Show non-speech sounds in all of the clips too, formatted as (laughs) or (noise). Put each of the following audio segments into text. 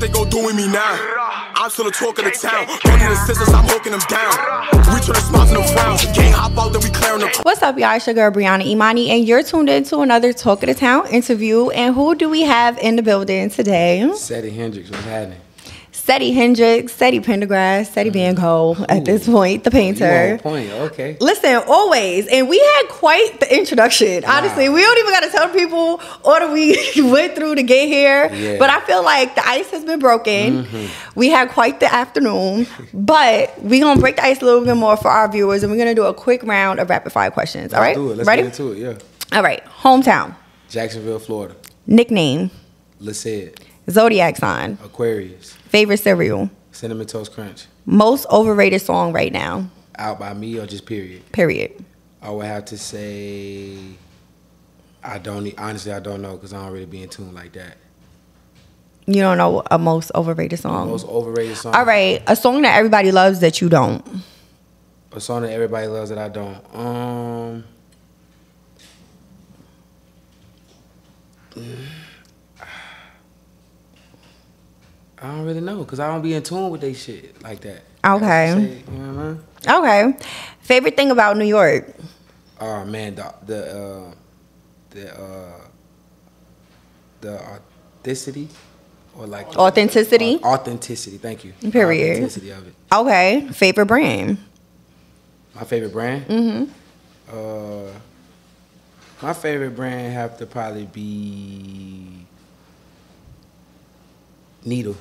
what they go do with me now. I'm still the talk of the town. Don't need assistance, I'm hooking them down. We turn the spots into frowns. Gang hop out, then we clearing the What's up, y'all? It's your girl Brianna Imani, and you're tuned into another Talk of the Town interview. And who do we have in the building today? Seddy Hendrix, what's happening? Seddy Hendrix, Seddy Pendergrass, Seddy mm. Van Gogh at this point, the oh, You painter. point, okay. Listen, always. And we had quite the introduction. Honestly, we don't even got to tell people all that we (laughs) went through to get here. Yeah. But I feel like the ice has been broken. Mm-hmm. We had quite the afternoon. but we're going to break the ice a little bit more for our viewers and we're going to do a quick round of rapid fire questions. All right? Let's do it. Let's Ready? get into it, yeah. All right. Hometown, Jacksonville, Florida. nickname, Lisette, zodiac sign, Aquarius, favorite cereal, Cinnamon Toast Crunch. most overrated song right now, Out by me or just period? period. I would have to say, I don't, honestly, I don't know because I don't really be in tune like that. You don't know a most overrated song? Most overrated song. All right. A song that everybody loves that you don't. A song that everybody loves that I don't. Um. I don't really know because I don't be in tune with they shit like that. Okay. Say, you know I mean? Okay. Favorite thing about New York? Oh man, the the uh, the uh, the authenticity or like Authenticity? Au- authenticity. Thank you. Period. Authenticity of it. Okay. Favorite brand? My favorite brand. Mm-hmm. Uh, my favorite brand have to probably be Needle.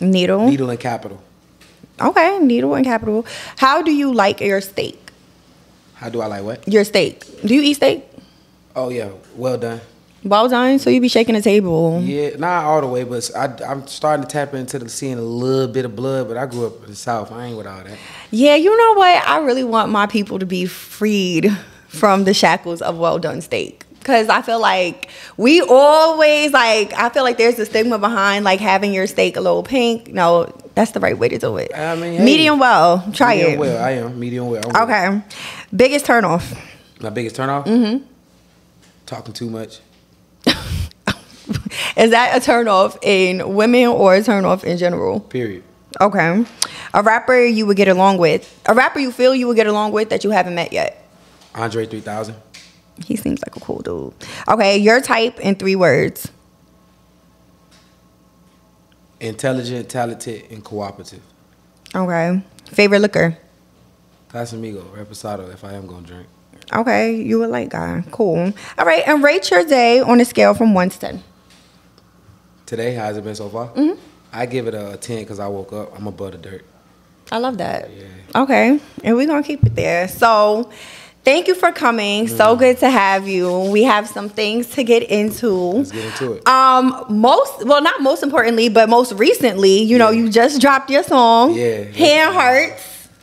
Needle. Needle and Capital. Okay. Needle and Capital. How do you like your steak? How do I like what? Your steak. Do you eat steak? Oh yeah, well done. Well done. So you be shaking the table. Yeah, not all the way, but I, I'm starting to tap into the seeing a little bit of blood. But I grew up in the South. I ain't with all that. Yeah, you know what? I really want my people to be freed from the shackles of well done steak. Cause I feel like we always like I feel like there's a stigma behind like having your steak a little pink. No, that's the right way to do it. I mean, hey. medium well. Try medium it. well. I am medium well. I'm Okay. Biggest turnoff. My biggest turnoff. Mm-hmm. Talking too much. (laughs) Is that a turnoff in women or a turnoff in general? Period. Okay. A rapper you would get along with. A rapper you feel you would get along with that you haven't met yet. Andre 3000. He seems like a cool dude. Okay, your type in three words. Intelligent, talented, and cooperative. Okay. Favorite liquor. Casamigo, Reposado, if I am gonna drink. Okay, you a light guy. Cool. All right, and rate your day on a scale from one to ten. Today, how's it been so far? Mm-hmm. I give it a 10 because I woke up. I'm above the dirt. I love that. Yeah. Okay, and we're gonna keep it there. So, thank you for coming. So Mm. good to have you. We have some things to get into. Let's get into it. Um, most well, not most importantly, but most recently, you know, you just dropped your song, Yeah. Hand Hearts.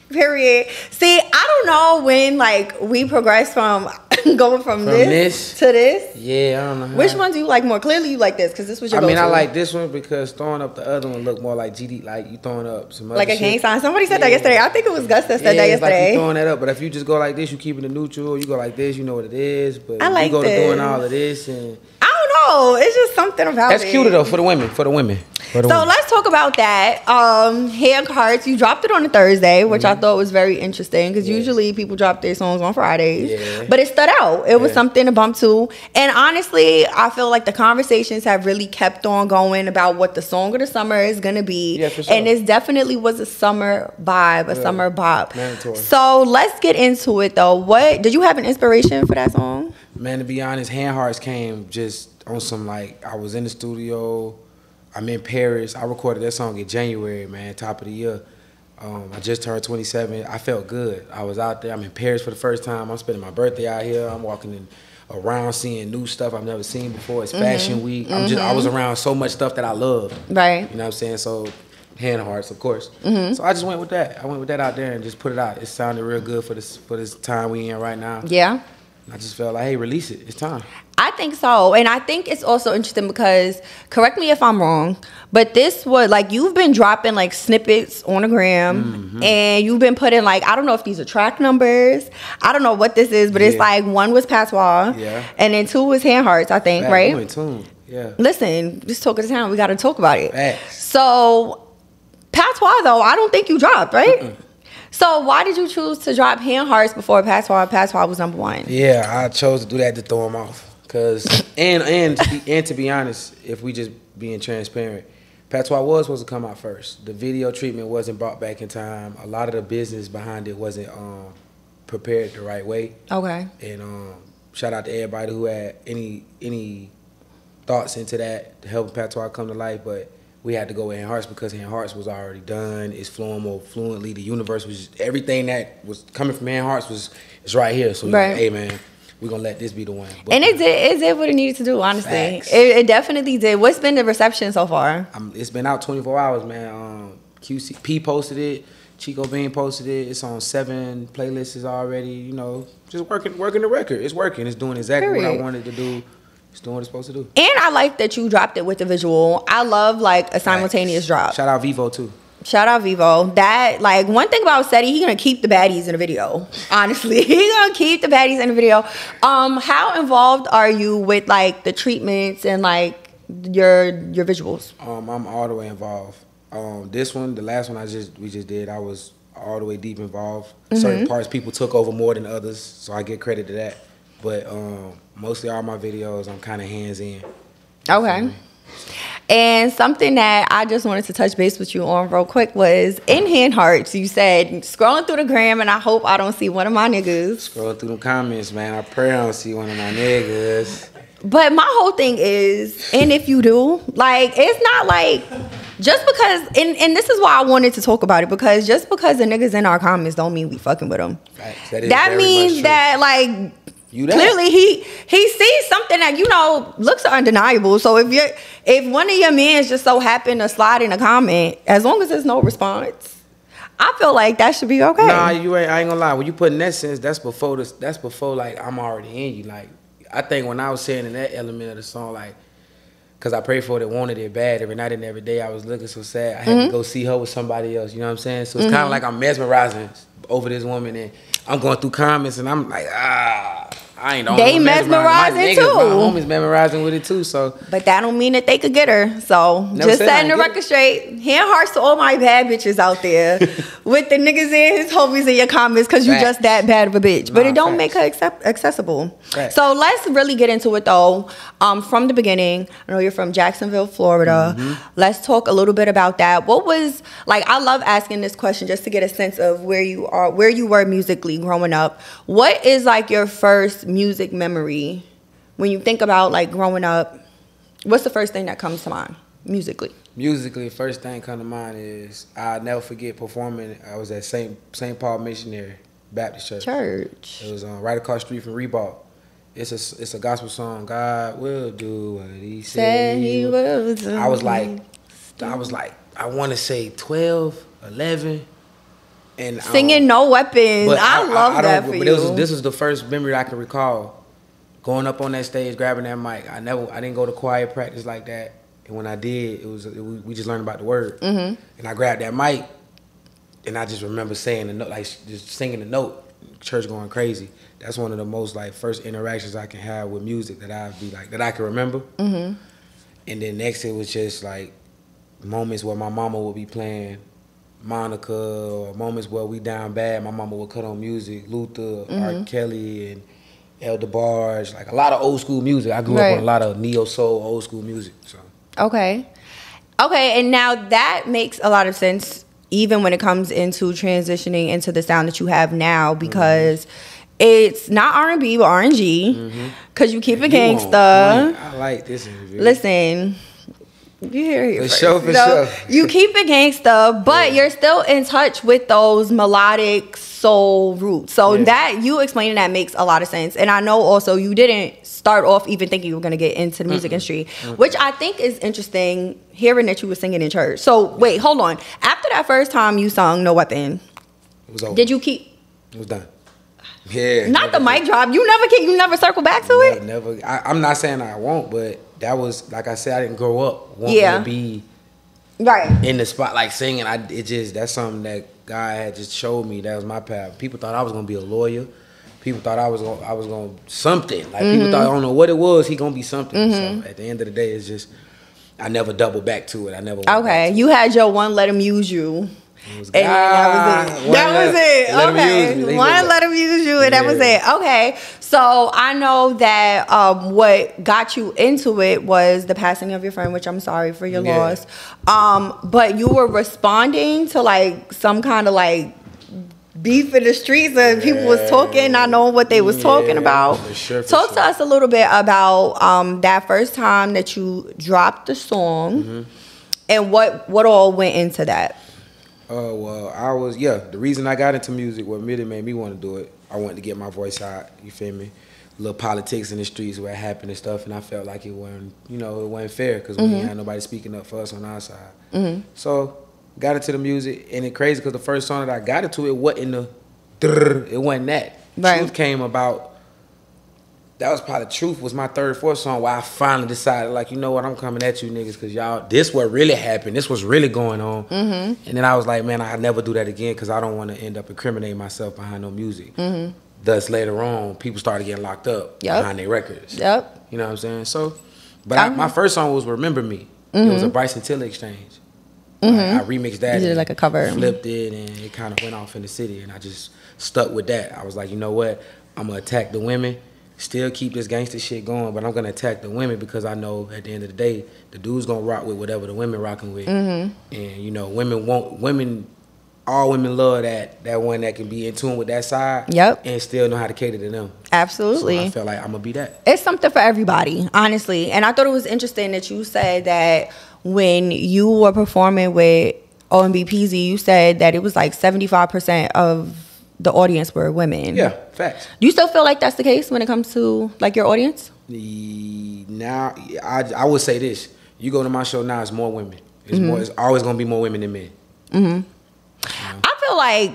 Period. See, I don't know when like we progress from (laughs) going from, From this, this? to this. yeah, I don't know. Which one do you like more? Clearly, you like this because this was your. I mean, I like this one because throwing up the other one looked more like GD, like you throwing up some other like a gang sign. Somebody said that yesterday. I think it was Gus that said yeah, that it's like yesterday. you throwing that up. But if you just go like this, you keep it neutral. You go like this, you know what it is. But I like you go to doing all of this, and I know. It's just something about that's it. cute though for the women. For the women. For the So women. let's talk about that. Um, hand hearts. You dropped it on a Thursday, which I thought was very interesting because Mm-hmm. Yeah. usually people drop their songs on Fridays. Yeah. But it stood out. It was Yeah. something to bump to. And honestly, I feel like the conversations have really kept on going about what the song of the summer is gonna be. Yeah, for sure. And it definitely was a summer vibe, a summer bop. Mandatory. So let's get into it though. What did you have an inspiration for that song? Man, to be honest, Hand Hearts came just on some like I was in the studio. I'm in Paris. I recorded that song in January, man, top of the year. Um, I just turned 27. I felt good. I was out there. I'm in Paris for the first time. I'm spending my birthday out here. I'm walking in around seeing new stuff I've never seen before. It's mm-hmm. Fashion Week. I'm just I was mm-hmm. around so much stuff that I love. Right. You know what I'm saying? So hand hearts, of course. Mm-hmm. So I just went with that. I went with that out there and just put it out. It sounded real good for this for this time we in right now. Yeah. I just felt like, hey, release it. It's time. I think so. And I think it's also interesting because, correct me if I'm wrong, but this was like you've been dropping like snippets on the gram Mm-hmm. and you've been putting like, I don't know if these are track numbers. I don't know what this is, but it's like one was Patois Yeah. and then two was Hand Hearts, I think, Back, right? Yeah. Listen, this talk of the town. We got to talk about it. Facts. So, Patois though, I don't think you dropped, right? So why did you choose to drop Hand Hearts before Patois? Patois was number one. Yeah, I chose to do that to throw him off. Cause (laughs) and and to be, and to be honest, if we just being transparent, Patois was supposed to come out first. The video treatment wasn't brought back in time. A lot of the business behind it wasn't um, prepared the right way. Okay. And um, shout out to everybody who had any any thoughts into that to help Patois come to life. But we had to go with Hand Hearts because Hand Hearts was already done. It's flowing more fluently. The universe was just, everything that was coming from Hand Hearts was is right here. So Right. like, hey man, we're gonna let this be the one. But And it did, it did what it needed to do, honestly. It, it definitely did. What's been the reception so far? I'm, it's been out 24 hours, man. Um, QCP posted it. Chico Bean posted it. It's on seven playlists already. You know, just working working the record. It's working. It's doing exactly what I wanted to do. It's doing what it's supposed to do. And I like that you dropped it with the visual. I love like a simultaneous drop. Shout out Vivo too. Shout out Vivo. That like one thing about Seddy, he gonna keep the baddies in the video. Honestly, (laughs) he gonna keep the baddies in the video. Um, how involved are you with like the treatments and like your your visuals? Um, I'm all the way involved. Um, this one, the last one I just we just did, I was all the way deep involved. Mm-hmm. Certain parts people took over more than others, so I get credit to that. But um, mostly all my videos, I'm kind of hands in. Okay. And something that I just wanted to touch base with you on real quick was in hand hearts. You said scrolling through the gram, and I hope I don't see one of my niggas. Scrolling through the comments, man. I pray I don't see one of my niggas. But my whole thing is, and if you do, like, it's not like just because, and, and this is why I wanted to talk about it because just because the niggas in our comments don't mean we fucking with them. Facts. That, is That means that like You clearly he he sees something that you know looks undeniable. So if you're if one of your men just so happen to slide in a comment, as long as there's no response, I feel like that should be okay. Nah, you ain't. I ain't gonna lie. When you put in that sense, that's before this. That's before like I'm already in you. Like I think when I was saying in that element of the song, like, cause I prayed for it, wanted it bad every night and every day. I was looking so sad. I had Mm-hmm. to go see her with somebody else. You know what I'm saying? So it's kind of like I'm mesmerizing over this woman, and I'm going through comments, and I'm like, ah, I ain't the They mesmerizing. mesmerizing my niggas, too. My homies mesmerizing with it too. So But that don't mean that they could get her. So Never just setting the record straight. Hand hearts to all my bad bitches out there (laughs) with the niggas in his homies in your comments because you Facts. just that bad of a bitch. But Nah, it don't facts. make her accept- accessible. Facts. So let's really get into it though. Um, from the beginning, I know you're from Jacksonville, Florida. Mm-hmm. Let's talk a little bit about that. What was like? I love asking this question just to get a sense of where you are, where you were musically growing up. What is like your first music memory when you think about like growing up? What's the first thing that comes to mind musically? musically, first thing come to mind is I never forget performing. I was at Saint Saint Paul Missionary Baptist Church. Church. It was um, right across the street from Reebok. It's a it's a gospel song. God will do what He Said he will. I was like, I was like, I want to say 12, 11, and um, singing "No Weapons." I, love I that for but you. This was, this was the first memory I can recall. Going up on that stage, grabbing that mic. I never, I didn't go to choir practice like that. And when I did, it was it, we we just learned about the word. Mm-hmm. And I grabbed that mic, and I just remember saying the note, like just singing the note. Church going crazy. That's one of the most like first interactions I can have with music that I be like that I can remember. Mm-hmm. And then next it was just like moments where my mama would be playing Monica, or moments where we down bad. My mama would cut on music, Luther, R. Kelly, and El DeBarge, like a lot of old school music. I grew up on a lot of neo soul, old school music. So Okay. Okay, and now that makes a lot of sense even when it comes into transitioning into the sound that you have now Mm-hmm. because it's not R&B but R&G cuz you keep it Mm-hmm. You on gangsta. I like this interview. Listen, you hear it For first, sure, for you know? sure. You keep it gangsta, but you're still in touch with those melodic soul roots. So Yeah. that you explaining that makes a lot of sense. And I know also you didn't start off even thinking you were gonna get into the music industry, which I think is interesting. Hearing that you were singing in church. So wait, hold on. After that first time you sung "No Weapon," It was over. did you keep It was done. Yeah. not the never- mic drop? You never can. You never circle back to it. Never. never I, I'm not saying I won't, but that was like I said. I didn't grow up wanting Yeah. to be Right. in the spot like singing. I it just that's something that God had just showed me. That was my path. People thought I was gonna be a lawyer. people thought I was gonna, I was going to something. Like people mm-hmm. thought I don't know what it was. He gonna be something. So mm-hmm. at the end of the day, it's just I never doubled back to it. I never. Okay, you had your one. Let him use you. it. It was And that was it. That was it. okay. One let him use you, and that was it. Okay. So I know that um, what got you into it was the passing of your friend, which I'm sorry for your Yeah. loss. Um, but you were responding to like some kind of like beef in the streets and people was talking, not knowing what they was talking about. sure, Talk to us a little bit about um, that first time that you dropped the song Mm-hmm. and what what all went into that. Oh well, I was yeah. The reason I got into music, what really made me want to do it, I wanted to get my voice out. You feel me? little politics in the streets where it happened and stuff, and I felt like it wasn't, you know, it wasn't fair because we ain't had nobody speaking up for us on our side. Mm-hmm. So got into the music, and it crazy because the first song that I got into it wasn't the, it wasn't that. Right. Truth came about. That was probably the truth was my third, fourth song where I finally decided like you know what I'm coming at you niggas because y'all this what really happened this was really going on mm-hmm. and then I was like man I never do that again because I don't want to end up incriminating myself behind no music. Mm-hmm. Thus later on people started getting locked up Yep. behind their records. Yep. You know what I'm saying? So, but I, my first song was "Remember Me." It was a Bryson Tiller exchange. Like, I remixed that. Mm-hmm. You did like a cover. Flipped it, and it kind of went off in the city. And I just stuck with that. I was like, you know what? I'm gonna attack the women. Still keep this gangster shit going, but I'm gonna attack the women because I know at the end of the day, the dude's gonna rock with whatever the women rocking with. Mm-hmm. And you know, women want women. All women love that that one that can be in tune with that side. Yep. And still know how to cater to them. So Absolutely. I felt like I'm gonna be that. it's something for everybody, honestly. And I thought it was interesting that you said that when you were performing with OMB Peezy, you said that it was like 75% of the audience were women. Yeah, facts. Do you still feel like that's the case when it comes to like your audience? The now I I would say this: you go to my show now, it's more women. It's mm-hmm. more. It's always gonna be more women than men. Mm-hmm. I feel like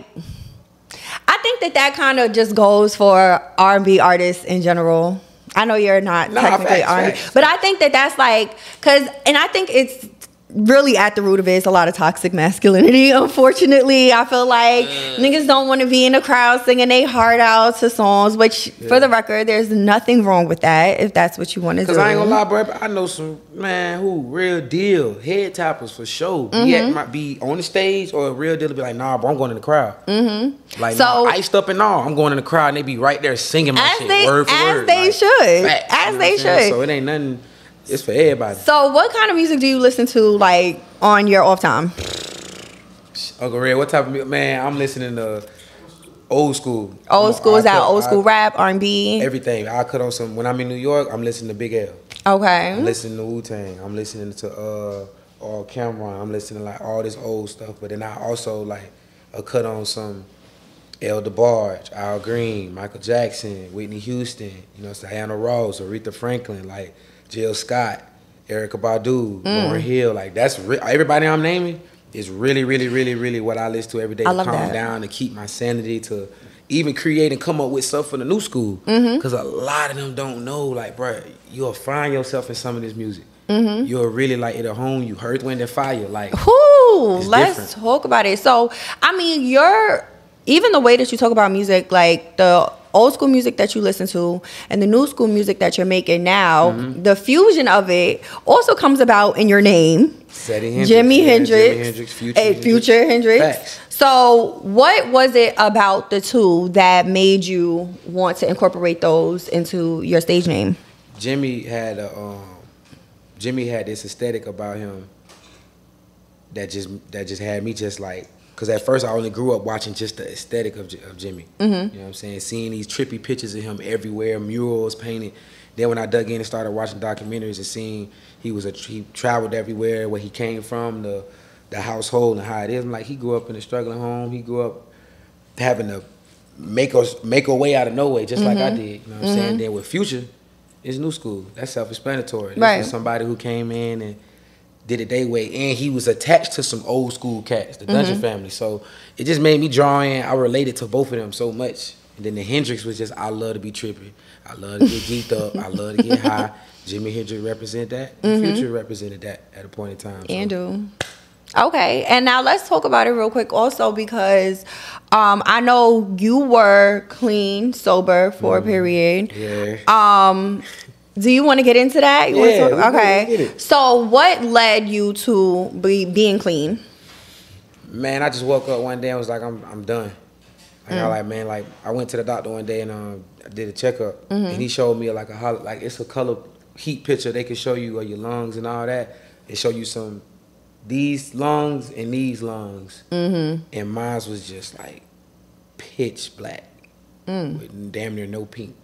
I think that that kind of just goes for R&B artists in general. I know you're not Nah, technically R&B, but I think that that's like cuz and I think it's really at the root of it is a lot of toxic masculinity. (laughs) Unfortunately, I feel like niggas don't want to be in the crowd singing their heart out to songs. Which, for the record, there's nothing wrong with that if that's what you want to do. Cause I ain't gonna lie, bro. I know some man who real deal head tappers for sure. Mm-hmm. He might be on the stage or a real deal to be like, nah, bro, I'm going in the crowd. Mm-hmm. Like, So- nah, iced up and all. I'm going in the crowd and they be right there singing my shit they- word for as word. they should. facts, As you know they what I'm saying? should. So it ain't nothing. It's for everybody. So, what kind of music do you listen to like on your off time? Uncle Red, what type of mu- man? I'm listening to old school. Old school is that old school I- rap, R and B. Everything. I cut on some. When I'm in New York, I'm listening to Big L. Okay. I'm listening to Wu Tang. I'm listening to uh all Cam'ron. I'm listening to like all this old stuff. But then I also like a cut on some El DeBarge, Al Green, Michael Jackson, Whitney Houston, you know, Diana Ross, Aretha Franklin, like Jill Scott, Erykah Badu, Mm. Lauryn Hill. Like that's re- everybody I'm naming is really, really, really, really what I listen to every day I to calm that. down, to keep my sanity, to even create and come up with stuff for the new school. Mm-hmm. Because a lot of them don't know, like, bruh, you'll find yourself in some of this music. Mm-hmm. You'll really like it'll home you, Earth, Wind, and Fire. Like, Whoo, let's different. talk about it. So, I mean, you're even the way that you talk about music, like the old school music that you listen to and the new school music that you're making now, Mm-hmm. the fusion of it also comes about in your name. Hendrix, Jimi Hendrix, Jimi Hendrix, Future Hendrix. Future Hendrix. Facts. So, what was it about the two that made you want to incorporate those into your stage name? Jimi had a um, Jimi had this aesthetic about him that just that just had me just like because at first I only grew up watching just the aesthetic of, of Jimi. Mm-hmm. You know what I'm saying? Seeing these trippy pictures of him everywhere, murals painted. Then when I dug in and started watching documentaries and seeing he was a he traveled everywhere, where he came from, the the household and how it is. I'm like he grew up in a struggling home. He grew up having to make us make a way out of no way, just like I mm-hmm. did. You know what I'm saying? Mm-hmm. Then with Future, it's new school. That's self-explanatory. This Right. somebody who came in and did it their way, and he was attached to some old school cats, the Dungeon Mm-hmm. family. So it just made me draw in. I related to both of them so much. And then the Hendrix was just I love to be trippy. I love to get geeked up. I love to get (laughs) high. Jimi Hendrix represented that. And Future represented that at a point in time. So Andrew. Okay, and now let's talk about it real quick also because um, I know you were clean, sober for a period. Yeah. Um, do you want to get into that? You Yeah, talk- okay. So, what led you to be being clean? Man, I just woke up one day and was like, I'm I'm done. Like Mm. I like man, like I went to the doctor one day and um I did a checkup Mm-hmm. and he showed me like a like it's a color heat picture they can show you of your lungs and all that. It show you some these lungs and these lungs. Mm-hmm. And mine was just like pitch black Mm. with damn near no pink.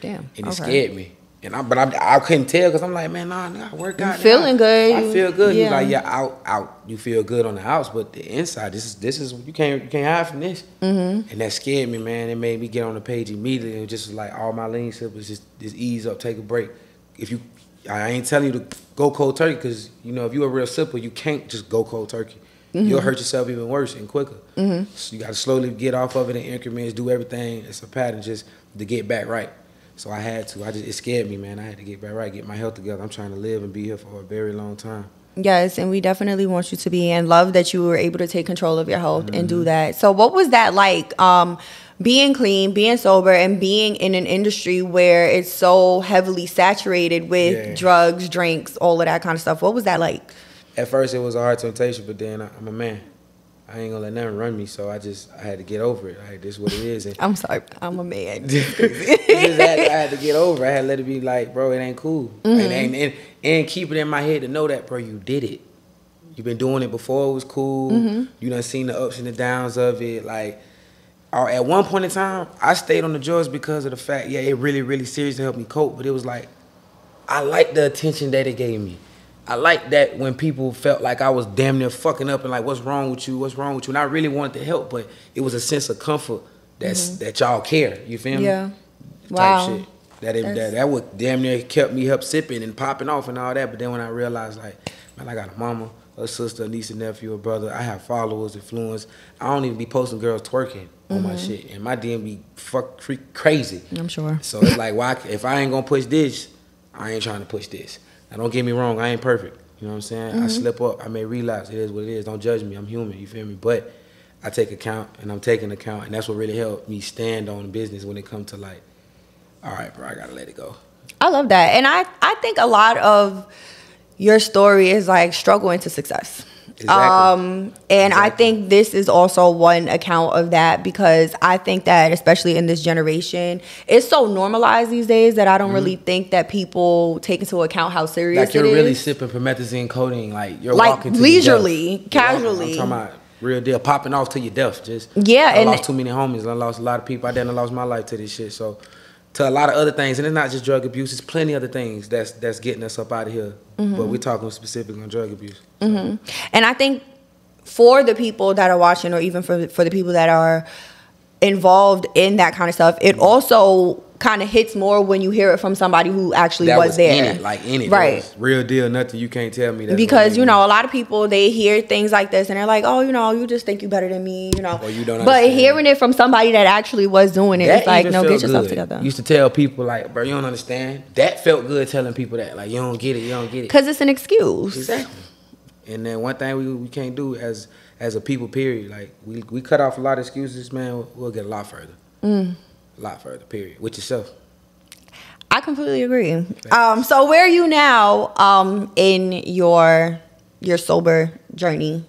Damn. (laughs) and it okay. scared me. And I, but I, I couldn't tell because I'm like, man, nah, nah, I work out. feeling nah. good. I feel good. He's Yeah. like, yeah, out, out. You feel good on the outs, but the inside, this is, this is, you can't, you can't hide from this. Mm-hmm. And that scared me, man. It made me get on the page immediately. It was just like all my lean was just, just ease up, take a break. If you, I ain't telling you to go cold turkey because you know if you're a real sipper, you can't just go cold turkey. Mhm. You'll hurt yourself even worse and quicker. Mhm. So you got to slowly get off of it in increments, do everything. It's a pattern just to get back right. So I had to. I just it scared me, man. I had to get back right, get my health together. I'm trying to live and be here for a very long time. Yes, and we definitely want you to be and love that you were able to take control of your health and Mm-hmm. do that. So what was that like um being clean, being sober and being in an industry where it's so heavily saturated with Yeah. drugs, drinks, all of that kind of stuff. What was that like? At first, it was a hard temptation, but then I, I'm a man. I ain't gonna let nothing run me, so I just I had to get over it. Like this is what it is. And I'm sorry, I'm a man. (laughs) Just had, I had to get over. it. I had to let it be like, bro, it ain't cool, and, and, and and keep it in my head to know that, bro, you did it. You've been doing it before. It was cool. Mm-hmm. You done seen the ups and the downs of it. Like, or at one point in time, I stayed on the drugs because of the fact, yeah, it really, really seriously helped me cope. But it was like, I like the attention that it gave me. I like that when people felt like I was damn near fucking up and like, what's wrong with you? What's wrong with you? And I really wanted to help, but it was a sense of comfort that's mm-hmm. that y'all care. You feel me? Yeah. Type Wow. shit. That, it, that that would damn near kept me up sipping and popping off and all that. But then when I realized like, man, I got a mama, a sister, a niece, a nephew, a brother. I have followers, influence. I don't even be posting girls twerking on my mm-hmm. shit, and my DM be fuck crazy. I'm sure. So it's like, why? If I ain't gonna push this, I ain't trying to push this. Now, don't get me wrong, I ain't perfect. You know what I'm saying? I mm-hmm. slip up, I may relapse. It is what it is. Don't judge me. I'm human. You feel me? But I take account, and I'm taking account, and that's what really helped me stand on business when it comes to like, all right, bro, I gotta let it go. I love that. And I, I think a lot of your story is like struggle into success. Exactly. Um, and I think this is also one account of that because I think that especially in this generation, it's so normalized these days that I don't really think that people take into account how serious Mm-hmm. Like you're it really is. sipping promethazine codeine, like you're Like, walking to leisurely, casually. I'm talking about real deal, popping off to your death. Just Yeah, I and- lost too many homies. I lost a lot of people. I done lost my life to this shit. So to a lot of other things, and it's not just drug abuse. It's plenty of other things that's that's getting us up out of here. Mm-hmm. But we're talking specifically on drug abuse. And I think for the people that are watching, or even for for the people that are involved in that kind of stuff, it also kind of hits more when you hear it from somebody who actually That was, was there, it, like in it, right? Real deal. Nothing you can't tell me that because you know a lot of people they hear things like this and they're like oh you know you just think you better than me you know Or you don't but hearing it from somebody that actually was doing it That it's like no get yourself good. together Used to tell people like, bro, you don't understand. That felt good telling people that, like, you don't get it, you don't get it. because it's an excuse Exactly. And then one thing we, we can't do as as a people, period, like we, we cut off a lot of excuses, man, we'll, we'll get a lot further. Mm. A lot further, period. With yourself. I completely agree. Um, so where are you now um, in your your sober journey?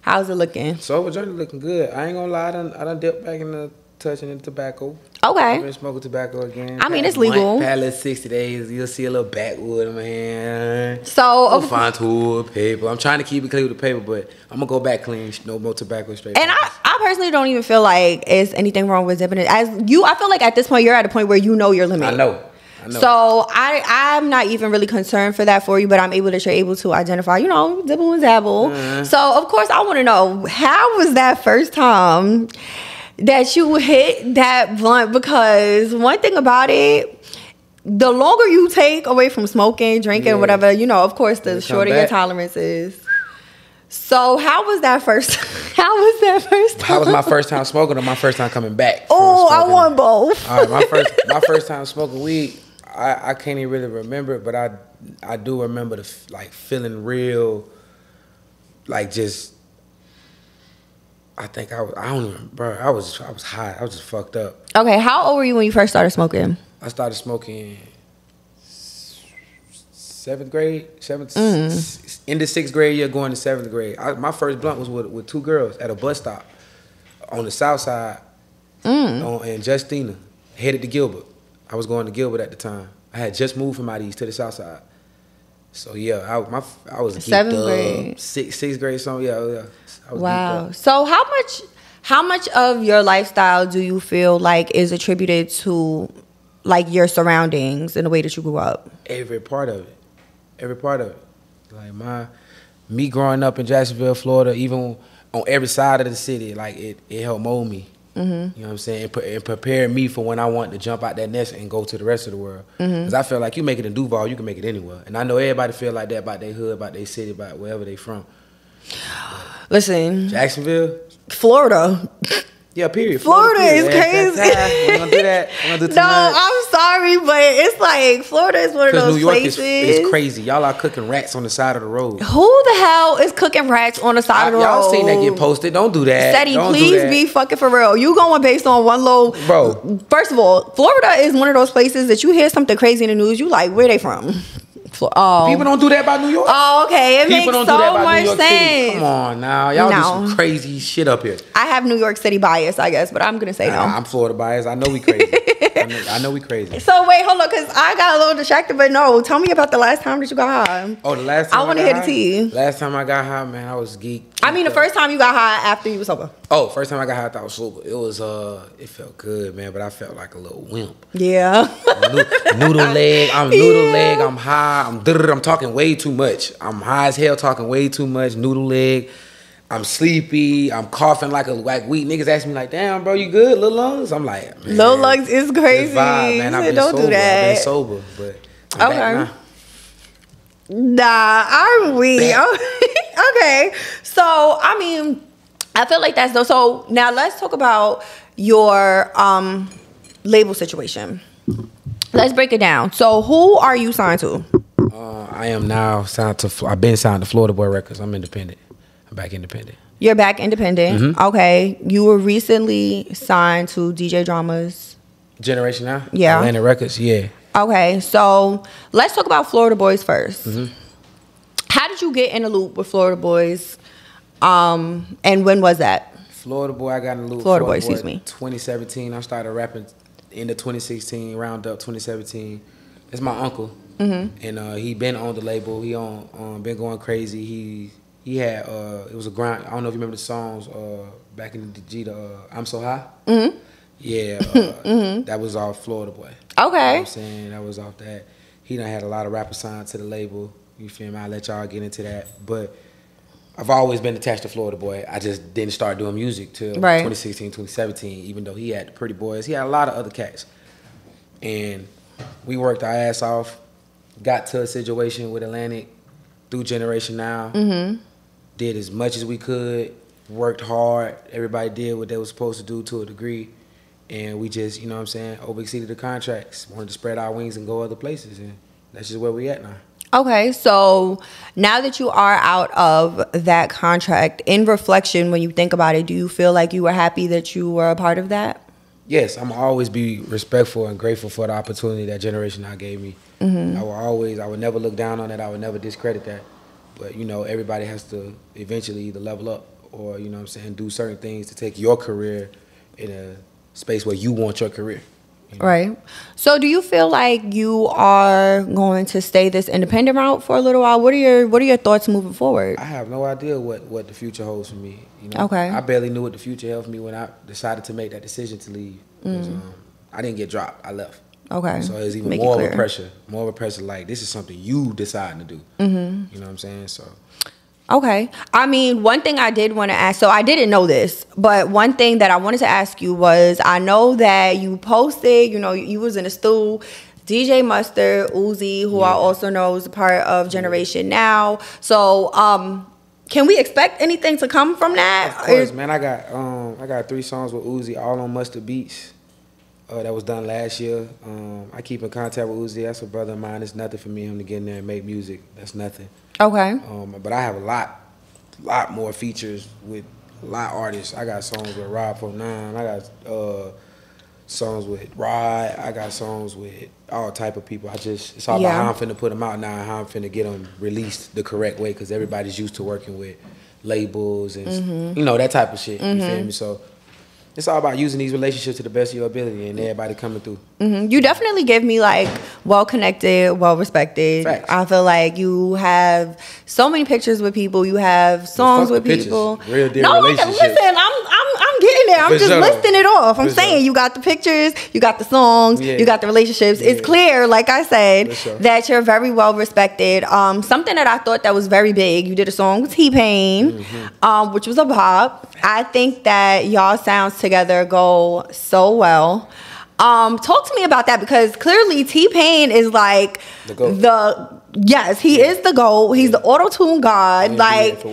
How's it looking? Sober journey looking good. I ain't gonna lie, I done, I done dipped back into touching the tobacco. I've Okay. been smoking tobacco again. I mean, it's legal. Past 60 days, you'll see a little backwood hand. So I'm fine tool, paper. I'm trying to keep it clean with the paper, but I'm gonna go back clean. No more tobacco straight. and I, I personally don't even feel like it's anything wrong with zipping it. As you, I feel like at this point you're at a point where you know your limit. I know. I know. So I I'm not even really concerned for that for you, but I'm able that you're able to identify, you know, dibble and dabble. Mm-hmm. So of course I want to know how was that first time that you hit that blunt? Because one thing about it, the longer you take away from smoking, drinking, Yeah. whatever, you know, of course, the shorter your tolerance is. So how was that first? (laughs) How was that first time? How was my first time smoking or my first time coming back? Oh, I want both. All right, my first my first time smoking weed, I, I can't even really remember it, but I I do remember the like feeling real, like just. I think I was. I don't even, bro. I was. I was high. I was just fucked up. Okay, how old were you when you first started smoking? I started smoking seventh grade, seventh, Mm. the sixth grade year, going to seventh grade. I, my first blunt was with, with two girls at a bus stop on the south side, Mm. on, and Justina headed to Gilbert. I was going to Gilbert at the time. I had just moved from out east to the south side. So yeah, I my I was Seventh grade. sixth sixth grade, so yeah, yeah. Wow. So how much how much of your lifestyle do you feel like is attributed to like your surroundings and the way that you grew up? every part of it, every part of it. Like my, me growing up in Jacksonville, Florida, even on every side of the city, like it, it helped mold me. Mm-hmm. You know what I'm saying? And, pre- prepared me for when I want to jump out that nest and go to the rest of the world. Mm-hmm. Because I feel like you make it in Duval, you can make it anywhere. And I know everybody feel like that about their hood, about their city, about wherever they from. (sighs) Listen, Jacksonville, Florida. yeah, period. Florida is period. crazy. That's- that's- We're gonna do that. We're gonna do (laughs) too No. I'm sorry, but it's like Florida is one of those New York places. is, is crazy. Y'all are cooking rats on the side of the road. Who the hell is cooking rats on the side I- of the road? y'all seen that get posted. Don't do that. Steady, Don't do please that. be fucking for real. You going based on one low, Bro. First of all, Florida is one of those places that you hear something crazy in the news. You like, where they from? Flo- Oh, People don't do that by New York. oh, okay. It People makes don't so do that by much sense. Come on now, y'all No. do some crazy shit up here. I have New York City bias, I guess, but I'm gonna say Nah, no. I'm Florida bias. I know we crazy. (laughs) I, know, we crazy. So wait, hold on, cause I got a little distracted. But no, tell me about the last time that you got high. Oh, the last time I wanna got hear the tea. Last time I got high, man, I was geek. I mean, the first time you got high after you was sober. Oh, first time I got high, I thought I was sober. It was uh, it felt good, man, but I felt like a little wimp. Yeah. Noodle (laughs) leg. I'm noodle leg. I'm high. I'm I'm talking way too much. I'm high as hell, talking way too much. Noodle leg. I'm sleepy. I'm coughing like a like weak. Niggas ask me like, "Damn, bro, you good? Little lungs?" I'm like, man, Low lungs is crazy. vibe, man. I've been Don't sober. do that. I've been sober, but I'm back Okay. now. Nah, I'm weak. (laughs) okay. So, I mean, I feel like that's though. So now let's talk about your um label situation. Let's break it down. So who are you signed to? Uh, I am now signed to. I've been signed to Florida Boy Records. I'm independent. I'm back independent. You're back independent. Mm-hmm. Okay. You were recently signed to DJ Dramas. Generation now. Yeah. Atlantic Records. Yeah. Okay. So let's talk about Florida Boys 1st Mm-hmm. How did you get in the loop with Florida Boys? Um, and when was that? Florida boy, I got in the loop. Florida Boy, excuse me. 2017. I started rapping in the 2016 roundup. 2017. It's my uncle, Mm-hmm. and uh, he been on the label. He on um, been going crazy. He he had uh, it was a grind. I don't know if you remember the songs uh, back in the G. The uh, I'm so high. Mm-hmm. Yeah, uh, (laughs) that was off Florida boy. You know what Okay. I'm saying that was off that. He done had a lot of rappers signed to the label. You feel me? I'll let y'all get into that, but. I've always been attached to Florida Boy. I just didn't start doing music till Right. 2016, 2017, even though he had the Pretty Boys. He had a lot of other cats. And we worked our ass off, got to a situation with Atlantic through Generation Now, Mm-hmm. Did as much as we could, worked hard. Everybody did what they were supposed to do to a degree. And we just, you know what I'm saying, over exceeded the contracts, wanted to spread our wings and go other places. And that's just where we at now. Okay, so now that you are out of that contract, in reflection, when you think about it, do you feel like you were happy that you were a part of that? yes, I'm always be respectful and grateful for the opportunity that generation I gave me. Mm-hmm. I will always, I would never look down on it. I would never discredit that. But you know, everybody has to eventually either level up or you know, what I'm saying, do certain things to take your career in a space where you want your career. you know? Right. So, do you feel like you are going to stay this independent route for a little while? What are your What are your thoughts moving forward? I have no idea what, what the future holds for me. You know, Okay. I barely knew what the future held for me when I decided to make that decision to leave. Mm. um, I didn't get dropped. I left. Okay. So it's even Make it more of a pressure, more of a pressure. Like this is something you deciding to do. Mm-hmm. You know what I'm saying? So Okay. I mean, one thing I did want to ask, so I didn't know this, but one thing that I wanted to ask you was I know that you posted, you know, you was in a stool. DJ Mustard, Uzi, who I also know is a part of Generation Now. So, um, can we expect anything to come from that? of course, man, I got um I got three songs with Uzi, all on Mustard Beats. Uh, that was done last year. Um, I keep in contact with Uzi. That's a brother of mine. It's nothing for me him to get in there and make music. That's nothing. Okay. Um, but I have a lot, a lot more features with a lot of artists. I got songs with Rob for Nine. I got uh, songs with Rod. I got songs with all type of people. I just it's all Yeah. about how I'm finna put them out now and how I'm finna get them released the correct way because everybody's used to working with labels and Mm-hmm. you know that type of shit. You feel me? So it's all about using these relationships to the best of your ability and everybody coming through. Mhm. You definitely give me like well connected, well respected. Facts. I feel like you have so many pictures with people. You have songs with the pictures. people. Real deal no, relationships. listen, I'm I'm I'm getting there. I'm For just sure. listing it off. I'm For saying sure. you got the pictures, you got the songs, Yeah. you got the relationships. It's clear, like I said, sure. that you're very well respected. Um, something that I thought that was very big. You did a song with T Pain, Mm-hmm. um, which was a pop. I think that y'all sounds together go so well. Um, talk to me about that because clearly T Pain is like The the yes, he is the goat. He's the auto tune god. Yeah, like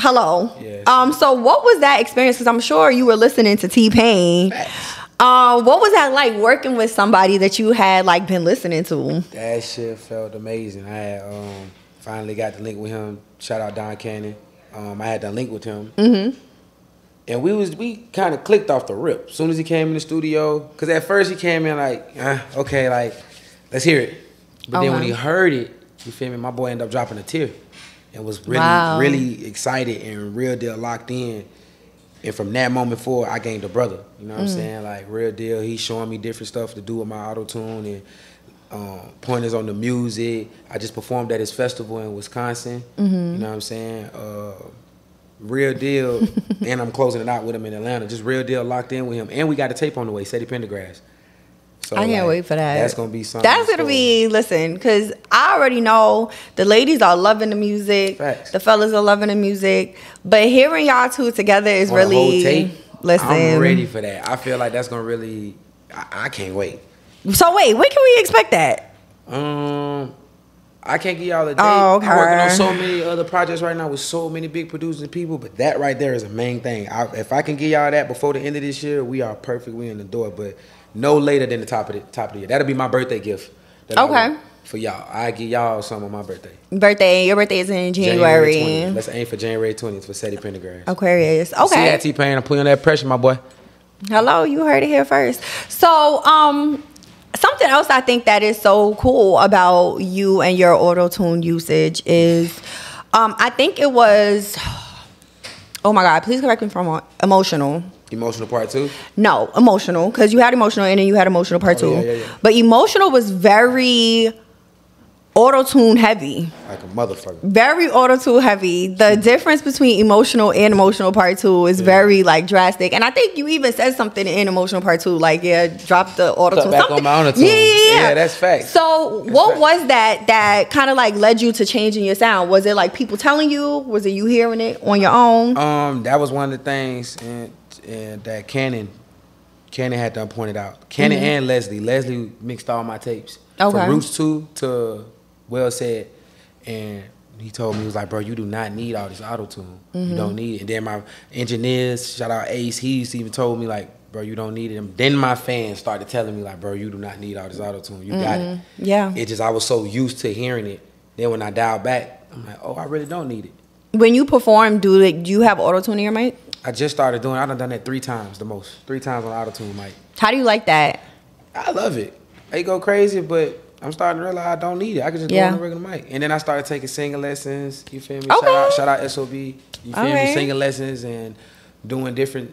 for one for 'em. hello. Yeah. Um, so what was that experience? Because I'm sure you were listening to T Pain. Um, what was that like working with somebody that you had like been listening to? That shit felt amazing. I had um, finally got to link with him. Shout out Don Cannon. Um, I had to link with him. Mm-hmm. And we was we kind of clicked off the rip. As soon as he came in the studio, because at first he came in like, uh, okay, like let's hear it. But then when he heard it, you feel me? My boy ended up dropping a tear, and was really Wow. really excited and real deal locked in. And from that moment forward, I gained a brother. You know what I'm saying? Like real deal. He's showing me different stuff to do with my auto tune and um, pointers on the music. I just performed at his festival in Wisconsin. You know what I'm saying? Uh, real deal. (laughs) and I'm closing it out with him in Atlanta. Just real deal locked in with him. And we got a tape on the way, Seddy Pendergrass. So I can't like, wait for that. That's gonna be something. That's gonna be listen, because I already know the ladies are loving the music, Facts. the fellas are loving the music, but hearing y'all two together is on the really tape. listen. I'm ready for that. I feel like that's gonna really. I, I can't wait. So wait, when can we expect that? Um, I can't give y'all a date. Oh, okay. I'm working on so many other projects right now with so many big producers and people, but that right there is the main thing. I, if I can give y'all that before the end of this year, we are perfect. We in the door, but no later than the top of the top of the year. That'll be my birthday gift. Okay. For y'all, I give y'all some on my birthday. Birthday, your birthday is in January. 20th. Let's aim for January 20th for Seddy Pendergrass. Aquarius. See that Okay. T Pain? I'm putting on that pressure, my boy. Hello, you heard it here first. So, um, something else I think that is so cool about you and your auto tune usage is, um, I think it was. Oh my God! Please correct me if I'm. Emotional. Emotional part two. No, emotional, because you had emotional and then you had emotional part Oh, two. yeah, yeah, yeah. But emotional was very auto tune heavy. Like a motherfucker. Very auto tune heavy. The difference between emotional and emotional part two is very like drastic. And I think you even said something in emotional part two, like yeah, drop the auto tune. back on my auto-tune. Yeah, yeah, yeah. Yeah, that's facts. So That's what facts. was that that kind of like led you to changing your sound? Was it like people telling you? Was it you hearing it on your own? Um, that was one of the things, and, and that Cannon, Cannon had done pointed out. Cannon and Leslie. Leslie mixed all my tapes Mm-hmm. Okay. from Roots Two to Well Said, and he told me he was like, "Bro, you do not need all this auto tune. Mm-hmm. You don't need it." And then my engineers, shout out Ace, he used to even told me like, "Bro, you don't need it." And then my fans started telling me like, "Bro, you do not need all this auto tune. You got it." Mm-hmm. Yeah. It just I was so used to hearing it. Then when I dialed back, I'm like, "Oh, I really don't need it." When you perform, do like do you have auto tune in your mic? I just started doing. I done done that three times the most. Three times on auto tune mic. How do you like that? I love it. It go crazy, but I'm starting to realize I don't need it. I can just Yeah. go on the regular mic. And then I started taking singing lessons. You feel me? Okay. Shout out, shout out SOB. You feel Okay. me? Singing lessons and doing different.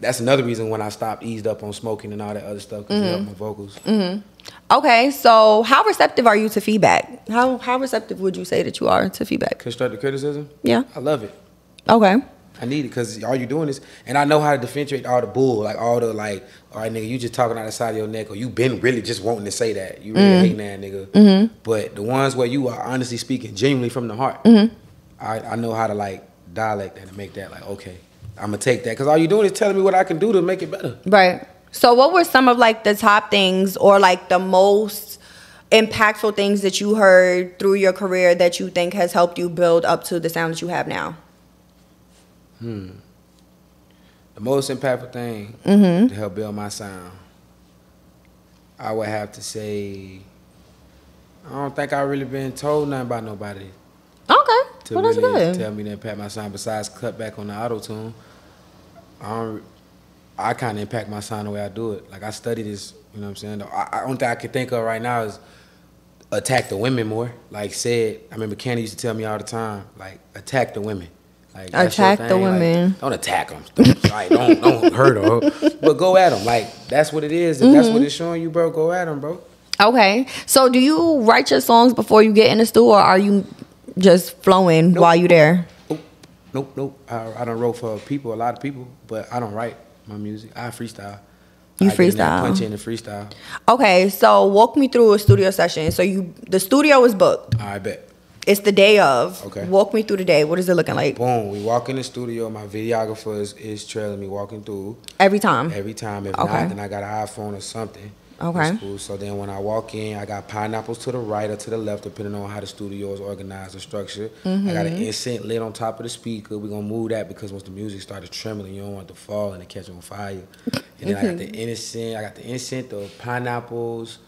That's another reason when I stopped, eased up on smoking and all that other stuff because it mm-hmm. helped my vocals. Mm-hmm. Okay, so how receptive are you to feedback? How how receptive would you say that you are to feedback? Constructive criticism. Yeah. I love it. Okay. I need it because all you're doing is, and I know how to differentiate all the bull, like all the like, all right, nigga, you just talking out the side of your neck, or you been really just wanting to say that, you really mm. hating that nigga. Mm-hmm. But the ones where you are honestly speaking, genuinely from the heart, mm-hmm. I, I know how to like dialect that and make that like okay, I'm gonna take that because all you're doing is telling me what I can do to make it better. Right. So what were some of like the top things or like the most impactful things that you heard through your career that you think has helped you build up to the sound that you have now? Hmm. The most impactful thing to help build my sound, I would have to say, I don't think I've really been told nothing by nobody Okay. to Well, really good. tell me to impact my sound. Besides cut back on the auto tune, I don't. I kind of impact my sound the way I do it. Like I study this, you know what I'm saying. I, I only thing I can think of right now is attack the women more. Like said, I remember Candy used to tell me all the time, like attack the women. Like Attack the thing. Like, women. don't attack them. like don't don't hurt them. But go at them. Like that's what it is. If that's Mm-hmm. what it's showing you, bro, go at them, bro. Okay. So do you write your songs before you get in the studio, or are you just flowing Nope. while you there? Nope, nope, nope. I, I don't wrote for people, a lot of people, but I don't write my music. I freestyle. You I get in there, freestyle. Punch in the freestyle. Okay. So walk me through a studio session. So you the studio is booked. I bet. It's the day of. Okay. Walk me through the day. What is it looking like Boom. We walk in the studio. My videographer is, is trailing me walking through every time? every time. If Okay. not, then I got an iPhone or something. Okay. Cool. So then when I walk in, I got pineapples to the right or to the left, depending on how the studio is organized or structured. I got an Mm-hmm. incense lit on top of the speaker. We're gonna move that because once the music started trembling, you don't want it to fall and it catch on fire. And then I got the incense, I got the incense, the pineapples,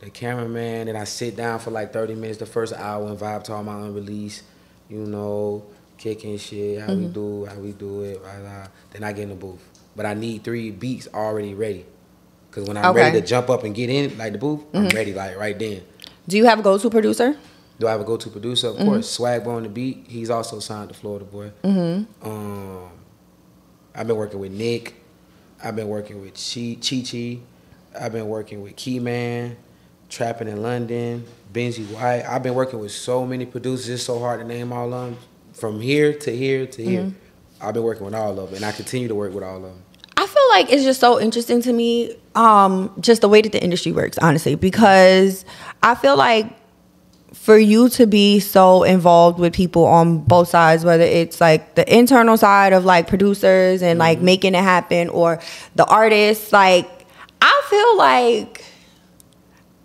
the cameraman, then I sit down for like 30 minutes, the first hour and vibe to all my unreleased, you know, kicking shit, how we Mm-hmm. do, how we do it, blah, blah. then I get in the booth. But I need three beats already ready. Cause when I'm Okay. Mm-hmm. ready to jump up and get in like the booth, I'm ready like right then. Do you have a go-to producer? Do I have a go-to producer? Of Mm-hmm. course, Swag on the beat. He's also signed to Florida Boy. Mm-hmm. Um, I've been working with Nick. I've been working with Chi Chi. Chi. I've been working with Keyman, Trapping in London, Benji White. I've been working with so many producers. It's so hard to name all of them. From here to here to here, Mm-hmm. I've been working with all of them, and I continue to work with all of them. Feel like it's just so interesting to me, um, just the way that the industry works, honestly, because I feel like for you to be so involved with people on both sides, whether it's like the internal side of like producers and like making it happen, or the artists, like I feel like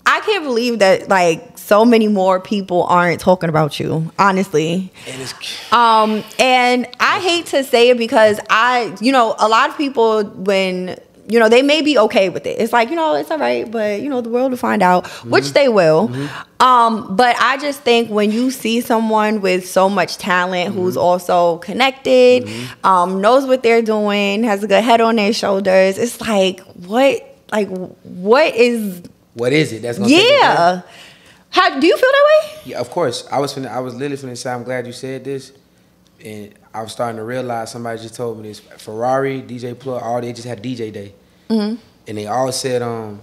I can't believe that like so many more people aren't talking about you, honestly. And it's Um, and I hate to say it because I, you know, a lot of people when you know they may be okay with it. It's like you know it's all right, but you know the world will find out, which they will. Um, but I just think when you see someone with so much talent who's also connected, um, knows what they're doing, has a good head on their shoulders, it's like what, like what is, what is it? That's gonna take it yeah. How do you feel that way? Yeah, of course. I was finna, I was literally finna say I'm glad you said this, and I was starting to realize somebody just told me this. Ferrari, DJ Plug, all they just had DJ day, Mm-hmm. and they all said, um,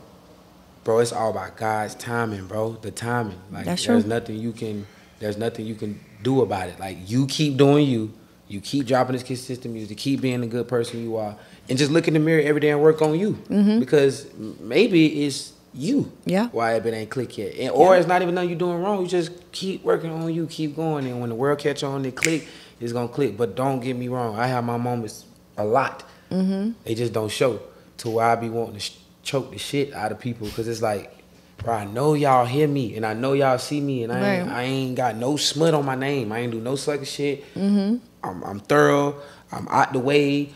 bro, it's all about God's timing, bro. The timing, like That's there's true. nothing you can, there's nothing you can do about it. Like you keep doing you, you keep dropping this consistent music, you keep being the good person you are, and just look in the mirror every day and work on you, because maybe it's you. Yeah. why it been ain't click yet. And, or it's not even nothing you doing wrong. You just keep working on you, keep going. And when the world catch on, it click, it's gonna click. But don't get me wrong. I have my moments a lot. Mm-hmm. They just don't show. To where I be wanting to sh- choke the shit out of people because it's like, bro, I know y'all hear me and I know y'all see me and I ain't, Right. I ain't got no smut on my name. I ain't do no sucker shit. Mm-hmm. I'm, I'm thorough. I'm out the way.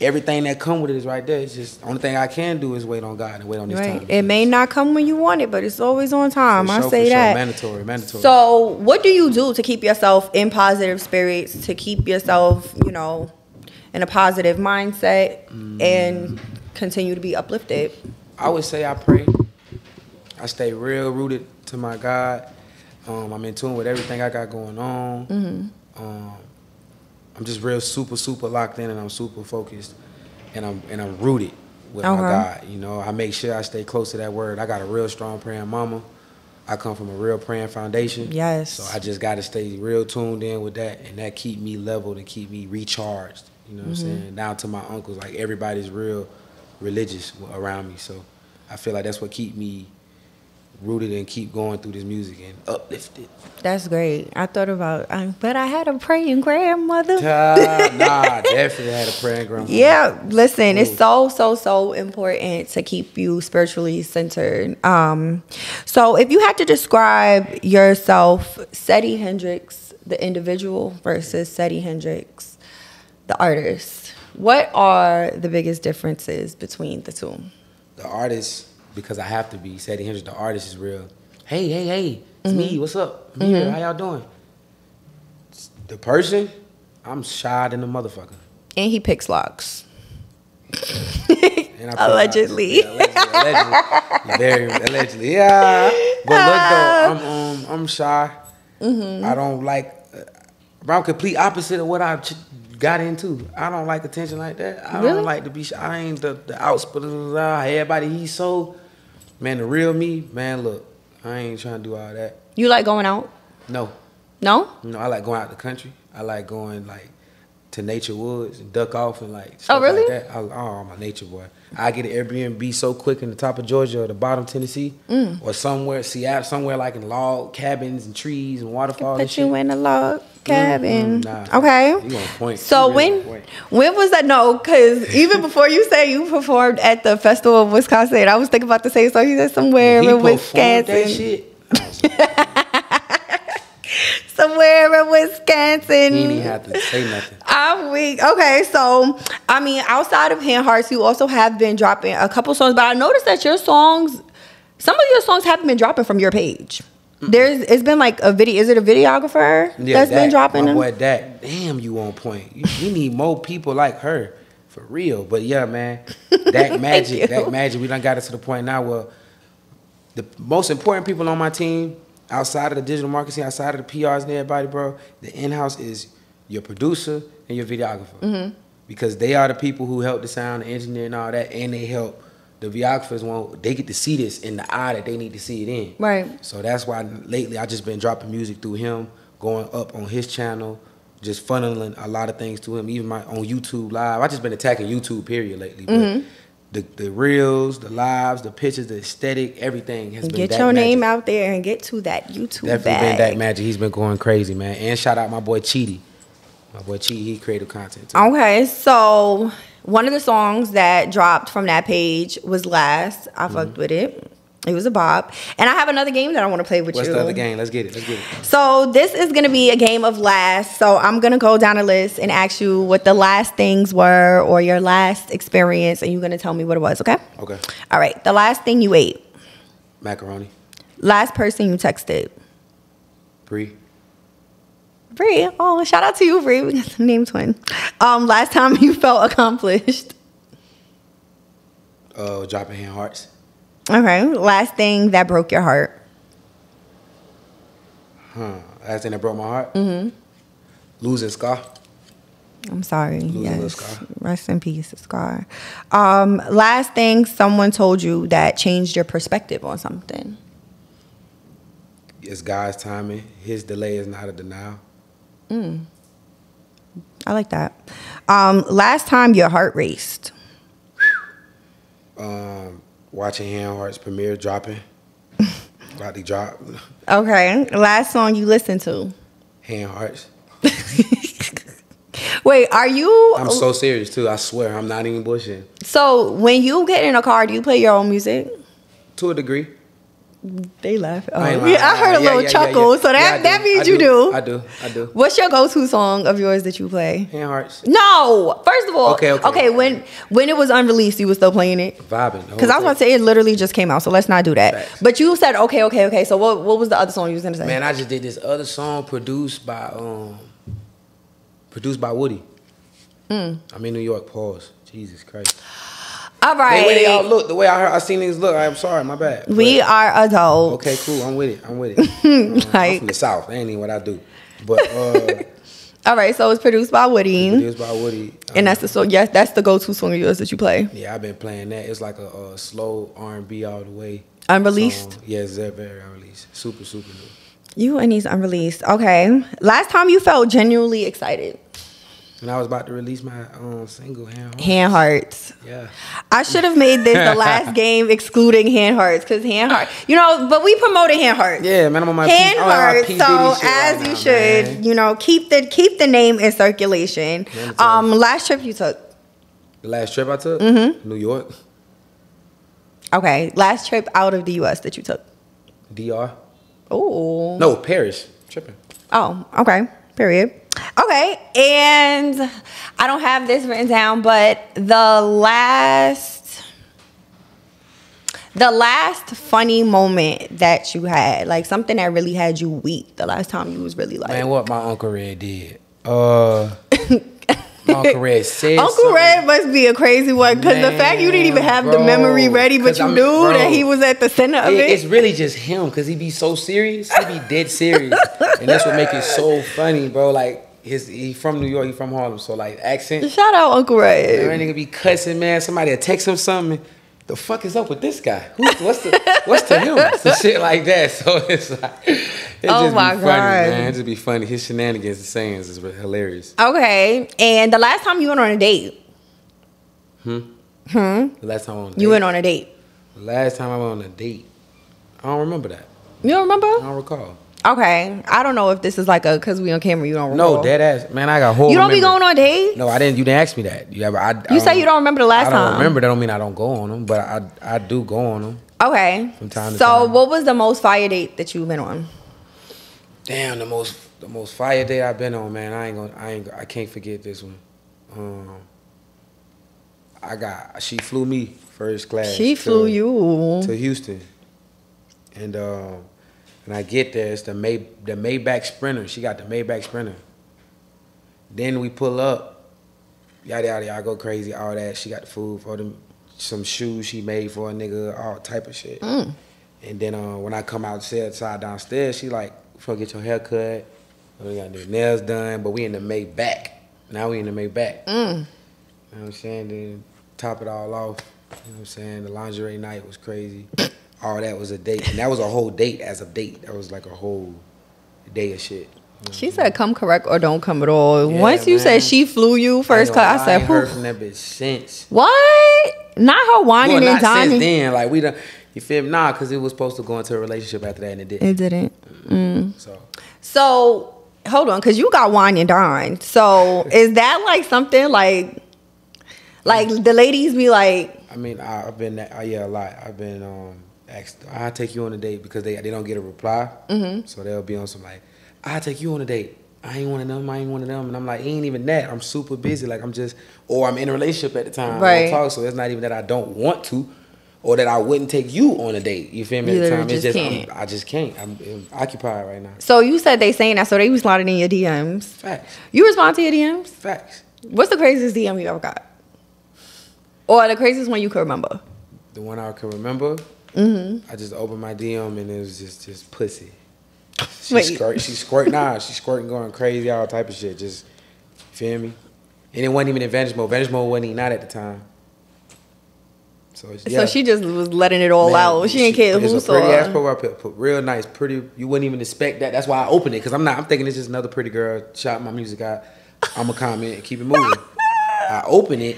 Everything that come with it is right there. It's just the only thing I can do is wait on God and wait on this Right. time. It may not come when you want it, but it's always on time. For I sure, say for sure. that. Mandatory, mandatory. So, what do you do to keep yourself in positive spirits, to keep yourself, you know, in a positive mindset and continue to be uplifted? I would say I pray. I stay real rooted to my God. Um, I'm in tune with everything I got going on. Mm-hmm. Um, I'm just real super super locked in and I'm super focused and I'm and I'm rooted with my God. You know, I make sure I stay close to that word. I got a real strong praying mama. I come from a real praying foundation. Yes. So I just got to stay real tuned in with that, and that keep me leveled and keep me recharged. You know what Mm-hmm. I'm saying? Down to my uncles, like everybody's real religious around me. So I feel like that's what keep me rooted and keep going through this music and uplifted. That's great. I thought about, I, but I had a praying grandmother. Ah, nah, definitely had a praying grandma. Yeah, listen, it's so so so important to keep you spiritually centered. Um, so if you had to describe yourself, Seddy Hendrix, the individual versus Seddy Hendrix, the artist, what are the biggest differences between the two? the artist, because I have to be, Seddy Hendrix, the artist is real. Hey, hey, hey, it's me. What's up? I'm here. How y'all doing? the person, I'm shy than the motherfucker. And he picks locks. And I (laughs) Allegedly. Yeah, allegedly, allegedly. (laughs) Very allegedly. Yeah. But look though, I'm um, I'm shy. Mm-hmm. I don't like. Uh, I'm complete opposite of what I ch- got into. I don't like attention like that. I Really? don't like to be. Shy. I ain't the the outspoken. Everybody he's so. Man, the real me, man. Look, I ain't trying to do all that. You like going out? No, No? know, I like going out the country. I like going like to nature woods and duck off and like. Oh, stuff really? Like that. I, oh, I'm a nature boy. I get an Airbnb so quick in the top of Georgia or the bottom Tennessee Mm. or somewhere, Seattle, somewhere like in log cabins and trees and waterfalls. and Put shit. you in a log cabin. Mm, nah. Okay. Point. So when point. when was that? No, because even before you say you performed at the festival of Wisconsin, I was thinking about the same So You said somewhere He in Wisconsin. shit. (laughs) Somewhere in Wisconsin. He didn't have to say nothing. I'm weak. Okay, so I mean, outside of Hand Hearts, you also have been dropping a couple songs, but I noticed that your songs, some of your songs haven't been dropping from your page. There's, it's been like a video. Is it a videographer that's been dropping my them? boy Dak. Damn, you on point. You, we need more people like her for real. But yeah, man, (laughs) that magic, that magic. We done got it to the point now where the most important people on my team, outside of the digital marketing, outside of the PRs and everybody, bro, the in-house is your producer and your videographer. Mm-hmm. Because they are the people who help the sound, the engineer, and all that, and they help the videographers. Want they get to see this in the eye that they need to see it in. Right. So that's why lately I just been dropping music through him, going up on his channel, just funneling a lot of things to him. Even my on YouTube live, I just been attacking YouTube period lately. Mm-hmm. the the reels, the lives, the pictures, the aesthetic, everything has been Get your name out there and get to that YouTube Definitely bag. been that Magic. He's been going crazy, man. And shout out my boy Cheaty. My boy Cheaty, he creative content too. Okay, so one of the songs that dropped from that page was Last. I Mm-hmm. fucked with it. It was a bop. And I have another game that I want to play with you. What's the other game? Let's get it. Let's get it. So this is gonna be a game of last. So I'm gonna go down a list and ask you what the last things were or your last experience, and you're gonna tell me what it was. Okay? Okay. All right. The last thing you ate. Macaroni. Last person you texted. Bree. Bree. Oh, shout out to you, Bree. We got some name twin. Um, last time (laughs) you felt accomplished. Uh, dropping hand hearts. Okay. Last thing that broke your heart. Huh. Last thing that broke my heart. Mm-hmm. Losing Scar. I'm sorry. Losing yes. Scar. Rest in peace, Scar. Um, last thing someone told you that changed your perspective on something. It's God's timing. His delay is not a denial. I like that. Um, last time your heart raced. Um, watching Hand Hearts premiere dropping. (laughs) About to drop. Okay. Last song you listened to. Hand Hearts. (laughs) Wait, are you I'm so serious too. I swear, I'm not even bullshitting. so when you get in a car, do you play your own music? To a degree. They laugh. Oh. I. Yeah, I heard a Yeah, little yeah, chuckle. So that, that means I you do. I do. I do. What's your go-to song of yours that you play? Hand Hearts. No. First of all, Okay, okay. when when it was unreleased, you were still playing it. Vibing. Because I was about to say it literally just came out, so let's not do that. Facts. But you said okay, okay, okay. So what what was the other song you was gonna say? Man, I just did this other song produced by um produced by Woody. Mm. I'm in New York. Pause. Jesus Christ. All The way they all right, look, the way I heard, I seen niggas look. I'm sorry, my bad. we But- are adults. okay, cool. I'm with it. I'm with it. Um, (laughs) I'm from the South. That ain't even what I do. But uh, (laughs) All right, so it's produced by Woody, produced by Woody. Um, and that's the song. Yes, that's the go-to song of yours that you play. yeah, I've been playing that. It's like a, uh slow R&B all the way. Unreleased. song. Yes, they're very unreleased. Super, super new. You and these unreleased. Okay. Last time you felt genuinely excited. And I was about to release my um, single, Hand Hearts. Hand hearts. Yeah. I should have made this the last (laughs) game excluding hand hearts because hand heart, you know, but we promoted hand hearts. Yeah, man, I'm on my hand P, I'm on my hearts. So as right you now, should, man. you know, keep the keep the name in circulation. Tell Um, last trip you took. The last trip I took, Mm-hmm. New York, Okay, last trip out of the U.S. that you took. DR. Oh. No, Paris. Tripping. Oh, okay. Period. Okay, and I don't have this written down, but the last the last funny moment that you had, like something that really had you weak, the last time you was really like Man, what my Uncle Red did. Uh, (laughs) (laughs) Uncle Red said Uncle something. Red must be a crazy one because the fact you didn't even have the memory ready, but you I'm- knew bro. that he was at the center of It- it. it's really just him because he'd be so serious. He'd be dead serious, and that's what make it so funny, bro. Like his he from New York, he from Harlem, so like accent. Shout out Uncle Red. nigga be cussing, man. Somebody text him something. The fuck is up with this guy? Who, what's the what's to him? (laughs) Some shit like that. So it's like it Oh just my be funny, God. man. It just be funny. His shenanigans and sayings is hilarious. Okay, and the last time you went on a date, Hmm. Hmm. The last time I went on a you date, went on a date. last time I went on a date, I don't remember that. You don't remember? I don't recall. Okay, I don't know if this is like a because we on camera. You don't remember. No, dead ass. Man, I got whole. You don't be going on dates. No, I didn't. You didn't ask me that. You ever? I, You say you don't remember the last I don't time. remember. That don't mean I don't go on them, but I I do go on them. Okay. From time to so, time. what was the most fire date that you've been on? Damn, the most the most fire date I've been on, man. I ain't gonna. I ain't. I can't forget this one. Um, I got. She flew me first class. She to- flew you. to Houston, and um, and I get there. It's the May the Maybach Sprinter. She got the Maybach Sprinter. Then we pull up, yada yada yada, go crazy, all that. She got the food for them, some shoes she made for a nigga, all type of shit. Mm. And then uh, when I come outside downstairs, she like, "Before get your hair cut, we got the nails done, but we in the Maybach. Now we in the Maybach. Mm. You know what I'm saying? Then top it all off. You know what I'm saying? The lingerie night was crazy. (laughs) All that was a date. And that was a whole date as a date. That was like a whole day of shit. She said, "Come correct or don't come at all." Yeah, Once you man. said she flew you first I, class, I said, I ain't heard from that bitch since. "What? Not her whining Well, and not since then. Like we done, you feel me? Nah, because it was supposed to go into a relationship after that and it didn't. It didn't. So So hold on, because you got wine and dine. So (laughs) is that like something like, like the ladies be like, I mean, I, I've been that. uh, yeah a lot. I've been um asked. I will take you on a date because they they don't get a reply. Mm-hmm. So they'll be on some like, I will take you on a date. I ain't one of them. I ain't one of them. And I'm like, ain't even that. I'm super busy. Like I'm just, or I'm in a relationship at the time. Right. Right. Talk, so it's not even that I don't want to, or that I wouldn't take you on a date. You feel me? You at the time, it's just just can't. I'm, I just can't. I'm, I'm occupied right now. so you said they saying that, so they sliding in your DMs. Facts. You respond to your DMs. Facts. What's the craziest DM you ever got? Or the craziest one you could remember? The one I can remember. Mm-hmm. I just opened my DM and it was just just pussy. She Wait. squirt, she squirt, nah, she squirting, going crazy, all type of shit. Just feel me. And it wasn't even in Vanish mode. Vanish mode wasn't even out at the time. So yeah. So she just was letting it all Man, out. She didn't care who a saw pretty ass profile put real nice, pretty. You wouldn't even expect that. That's why I opened it because I'm not. I'm thinking it's just another pretty girl shot my music out. I'm gonna comment and keep it moving. (laughs) I open it,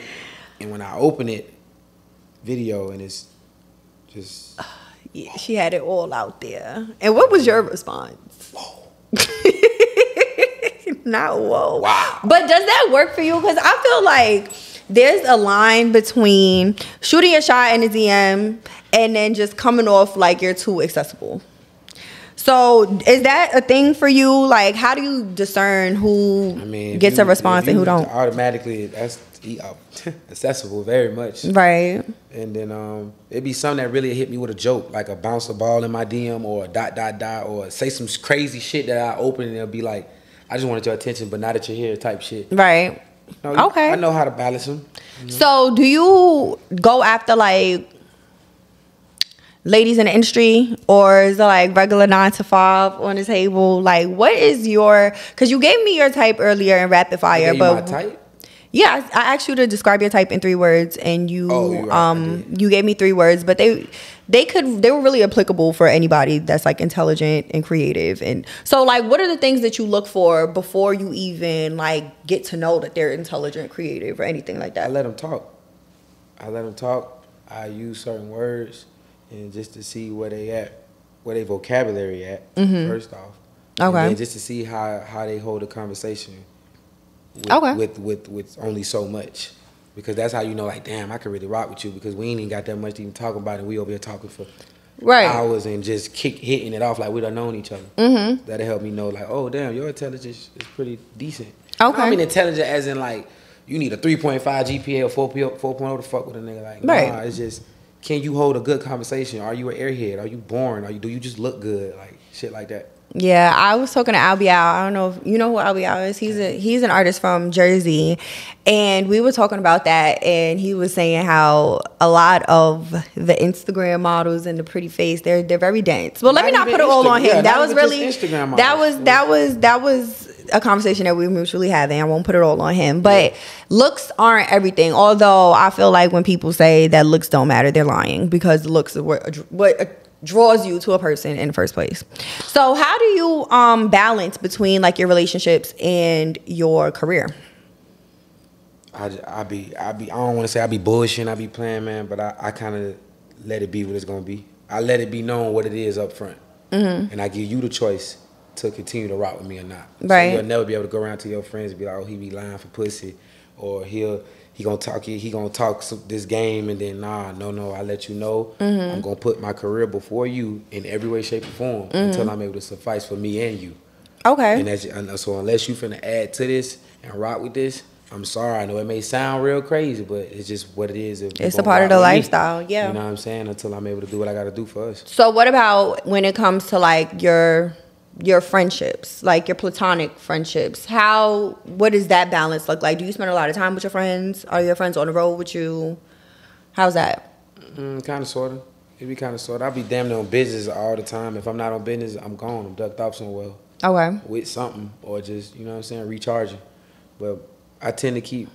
and when I open it, video, and it's just Yeah, she had it all out there. And what was your response? (laughs) Not whoa. Wow. But does that work for you? Because I feel like there's a line between shooting a shot in a DM and then just coming off like you're too accessible. So is that a thing for you? Like, how do you discern who I mean, gets you- a response and who don't? Automatically, that's uh, accessible very much. Right. And then um, it'd be something that really hit me with a joke, like a bounce a ball in my DM or a dot dot dot, or say some crazy shit that I open and it'll be like, I just wanted your attention, but now that you're here, type shit. Right. No, Okay. I know how to balance them. So, do you go after like ladies in the industry, or is it like regular nine to five on the table? Like, what is your? Because you gave me your type earlier in rapid fire, but my type. Yeah, I I asked you to describe your type in three words, and you Oh, you're right, um you gave me three words, but they they could they were really applicable for anybody that's like intelligent and creative. And so, like, what are the things that you look for before you even like get to know that they're intelligent, creative, or anything like that I let them talk. I let them talk. I use certain words, and just to see where they at, where they vocabulary at. First off, And Mm-hmm. Okay. then just to see how how they hold a conversation. With, Okay. With with with only so much, because that's how you know, like, damn, I could really rock with you because we ain't even got that much to even talk about, and we over here talking for Right. hours and just kick hitting it off like we done known each other. Mm-hmm. That'll help me know, like, oh damn, your intelligence is pretty decent. Okay. I mean intelligent as in like you need a three point five GPA or 4 4.0 to fuck with a nigga. Like, Right. nah, it's just can you hold a good conversation? Are you an airhead? Are you boring? Are you do you just look good? Like shit like that. Yeah, I was talking to Albee Al. I don't know if you know who Albee Al is. He's a he's an artist from Jersey, and we were talking about that. And he was saying how a lot of the Instagram models and the pretty face they're they're very dense. Well, let Not me not put it all on him. yeah, that was really Instagram that was that was that was a conversation that we were mutually having. I won't put it all on him, but looks aren't everything. Although I feel like when people say that looks don't matter, they're lying because looks is what what draws you to a person in the first place. So how do you um balance between like your relationships and your career? I be I be I don't want to say I be bullshitting, I be playing, man, but I, I kind of let it be what it's gonna be. I let it be known what it is up front, Mm-hmm. and I give you the choice to continue to rock with me or not. Right. So you'll never be able to go around to your friends and be like, oh, he be lying for pussy, or he'll he gonna talk he gonna talk some, this game and then nah no no I let you know Mm-hmm. I'm gonna put my career before you in every way shape or form until I'm able to suffice for me and you. Okay. And that's so unless you finna add to this and rock with this, I'm sorry. I know it may sound real crazy, but it's just what it is. It's a part of the with me, lifestyle, yeah. You know what I'm saying? Until I'm able to do what I gotta do for us. So what about when it comes to like your your friendships, like your platonic friendships? How what does that balance look like? Do you spend a lot of time with your friends? Are your friends on the road with you? How's that? Mm, kind of, sort of. It'd be kind of, sort of. I be damn near on business all the time. If I'm not on business, I'm gone. I'm ducked off somewhere Okay. with something or just, you know what I'm saying, recharging. But I tend to keep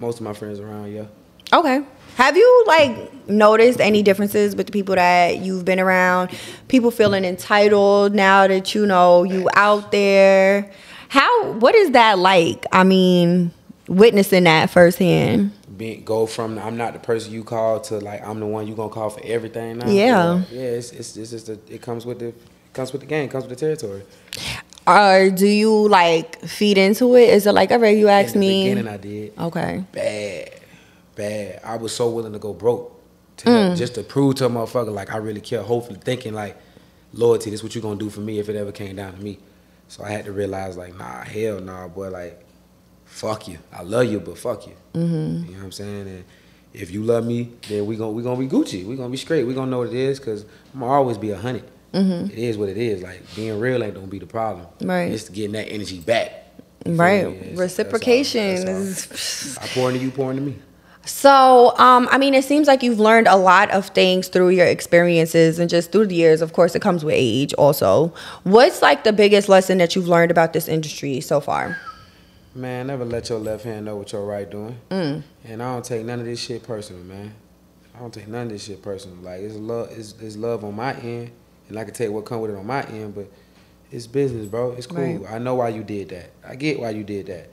most of my friends around, yeah. Okay. Have you like noticed any differences with the people that you've been around? People feeling entitled now that you know you out there. How what is that like? I mean, witnessing that firsthand. go from I'm not the person you call to like I'm the one you gonna call for everything now. Yeah. yeah. It's it's, it's just a, it comes with the it comes with the game, it comes with the territory. Or do you like feed into it? Is it like, alright, you asked In the me? beginning, I did Okay. bad, bad. I was so willing to go broke to Mm. just to prove to a motherfucker like I really care. Hopefully, thinking like loyalty. This what you gonna do for me if it ever came down to me. So I had to realize like nah, hell nah, boy. Like fuck you. I love you, but fuck you. Mm-hmm. You know what I'm saying? And if you love me, then we gonna we gonna be Gucci. We gonna be straight. We gonna know what it is because I'm gonna always be a 100 Mm-hmm. It is what it is. Like being real ain't gonna be the problem. Right. It's getting that energy back. Right. me? It's- that's all- Reciprocation is I pour into you, pour into me. So, um, I mean, it seems like you've learned a lot of things through your experiences and just through the years. Of course, it comes with age also. What's like the biggest lesson that you've learned about this industry so far? Man, never let your left hand know what your right doing. Mm. And I don't take none of this shit personal, man. I don't take none of this shit personal. Like it's love, it's, it's love on my end, and I can tell you what come with it on my end. But it's business, bro. It's cool. Right. I know why you did that. I get why you did that.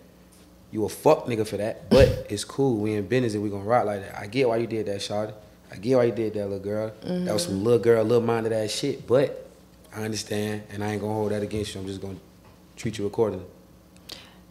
You a fuck nigga for that, but it's cool. We in business and we gonna rock like that. I get why you did that, Shawty. I get why you did that, little girl. That was some little girl, little minded ass shit. But I understand, and I ain't gonna hold that against you. I'm just gonna treat you accordingly.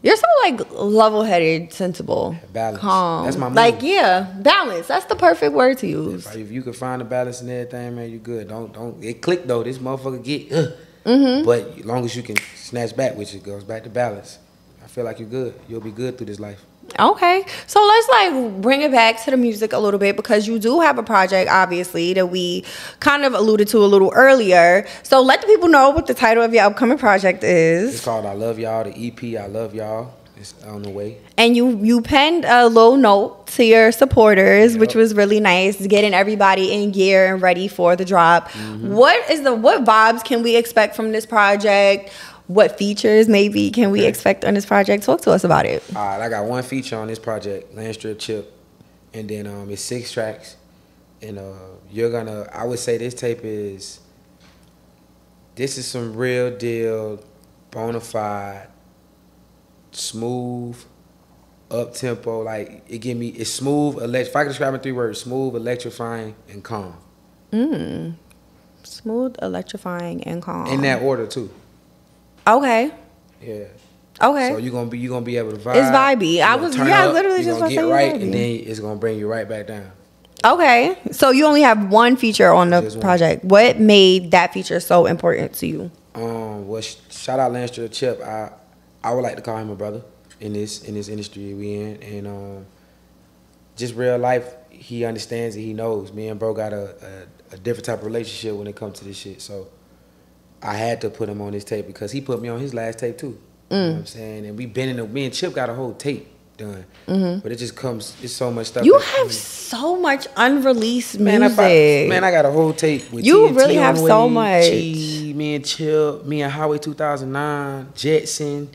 You're so like level-headed, sensible, Balance. calm. That's my move. like yeah, balance. That's the perfect word to use. If, if you can find a balance in everything, man, you good. Don't don't it click though. This motherfucker get, uh, Mm-hmm. but as long as you can snatch back, which it goes back to balance. I feel like you're good. You'll be good through this life. Okay, so let's like bring it back to the music a little bit because you do have a project, obviously, that we kind of alluded to a little earlier. So let the people know what the title of your upcoming project is. It's called I Love Y'all. The EP I Love Y'all. It's on the way. And you you penned a little note to your supporters, which was really nice, getting everybody in gear and ready for the drop. Mm-hmm. What is the what vibes can we expect from this project? What features maybe can we expect on this project? Talk to us about it. All right, I got one feature on this project, Land Strip Chip, and then um, it's six tracks, and uh, you're gonna. I would say this tape is. This is some real deal, bona fide, smooth, up tempo. Like it give me it's smooth. Elect- if I could describe it in three words: smooth, electrifying, and calm. Smooth, electrifying, and calm. In that order too. Okay. Yeah. Okay. So you're gonna be you gonna be able to vibe. It's vibey. I was- yeah, I up, literally just gonna to get say right, vibey. and then it's gonna bring you right back down. Okay. So you only have one feature on the Just one. project. What made that feature so important to you? Um, well, sh- shout out Lance to Chip. I I would like to call him a brother in this in this industry we in, and um, just real life. He understands it. He knows. Me and bro got a, a, a different type of relationship when it comes to this shit. So I had to put him on this tape because he put me on his last tape too. You know what I'm saying? And we've been in the me and Chip got a whole tape done. But it just comes it's so much stuff. You have so much unreleased Man, music. I, man, I got a whole tape with You really have so way, much. Chi, me and Chip, me and Highway 2009, Jetson.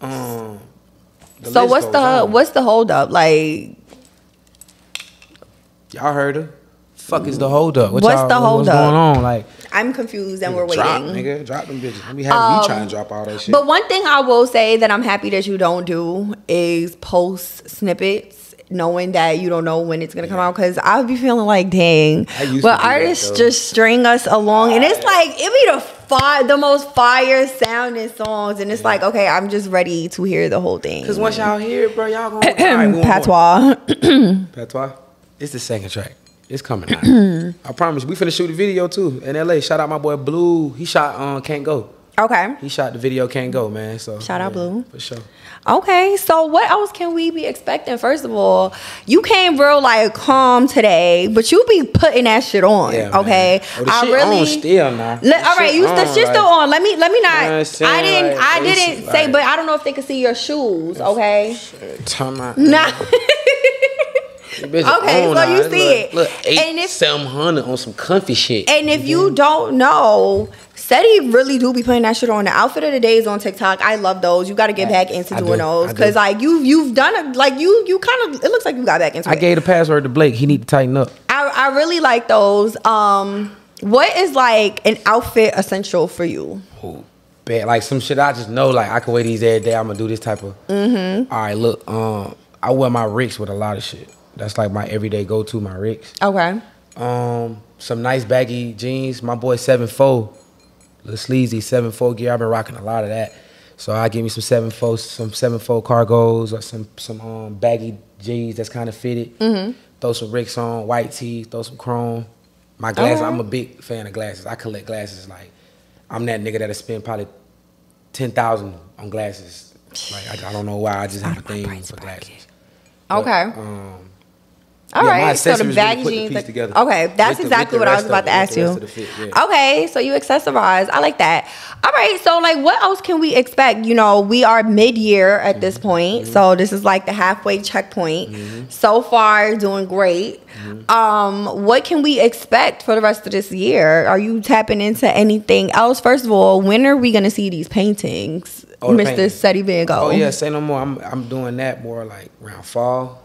Um, so what's the on. what's the hold up? Like y'all heard her? Fuck is the hold up? What What's the what- hold what's up? going on? Like I'm confused and we're waiting. drop, nigga, drop them bitches. Let me have Um, me trying to drop all that shit. But one thing I will say that I'm happy that you don't do is post snippets, knowing that you don't know when it's gonna come out. Because I'll be feeling like, dang. I But to do that, artists just string us along, and it's like it be the fire, the most fire sounding songs, and it's like, okay, I'm just ready to hear the whole thing. Cause once y'all hear it, bro, y'all gonna (clears throat) all right, we want more. Patois. (clears throat) Patois. It's the second track. It's coming out. (clears throat) I promise. We finna shoot a video too in LA. Shout out my boy Blue. He shot um Can't Go. okay. He shot the video Can't Go, man. So Shout out yeah, Blue. For sure. Okay, so what else can we be expecting? First of all, you came real like calm today, but you be putting that shit on. Yeah, okay, Oh, the shit on still now. Le- all right, shit you the on, shit still on. Let me let me not. You know I'm saying? I didn't Like, I didn't say, like- but I don't know if they can see your shoes. Okay, Time out. nah. (laughs) Bitch, Okay, so you see it. Look, eight, And if- seven hundred on some comfy shit. and if you don't know. Seddy really do be putting that shit on. The outfit of the day is on TikTok. I love those. You got to get back into I doing do. those I do. because like you you've done it. Like you you kind of it looks like you got back into I it. gave the password to Blake. He need to tighten up. I, I really like those. Um, what is like an outfit essential for you? Ooh, bad. Like some shit I just know. Like I can wear these every day. I'm gonna do this type of. Mm-hmm. All right, look. Um, I wear my Ricks with a lot of shit. That's like my everyday go to. My Ricks. Okay. Um, some nice baggy jeans. My boy seven four, little sleazy seven four gear. I've been rocking a lot of that. So I give me some seven four, some seven four cargos or some some um baggy jeans that's kind of fitted. Mm-hmm. Throw some Ricks on, white tee, throw some chrome. My glasses. Alright. I'm a big fan of glasses. I collect glasses. Like I'm that nigga that'll spend probably ten thousand on glasses. Like I, I don't know why. I just have a Out of my thing for bracket. glasses. Okay. Um, All yeah, right. so the really baggy the jeans. piece together. okay, that's With the- exactly the what I was about to ask you. the fit, yeah. Okay, so you accessorize. I like that. All right. So like, what else can we expect? You know, we are mid-year at this Mm-hmm. point, so this is like the halfway checkpoint. So far, doing great. Mm-hmm. Um, what can we expect for the rest of this year? Are you tapping into anything else? First of all, when are we gonna see these paintings, Oh, the Mr. paintings. Seddy Van Gogh? Oh yeah, say no more. I'm I'm doing that more like around fall.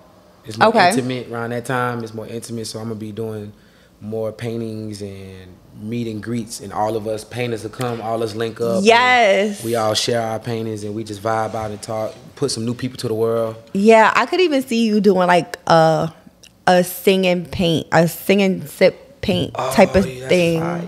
It's more Okay. intimate around that time. It's more intimate, so I'm gonna be doing more paintings and meet and greets, and all of us painters will come, all us link up. Yes. we all share our paintings, and we just vibe out and talk, put some new people to the world. Yeah, I could even see you doing like a a singing paint, a singing sip paint type of Oh, yeah, thing. fire.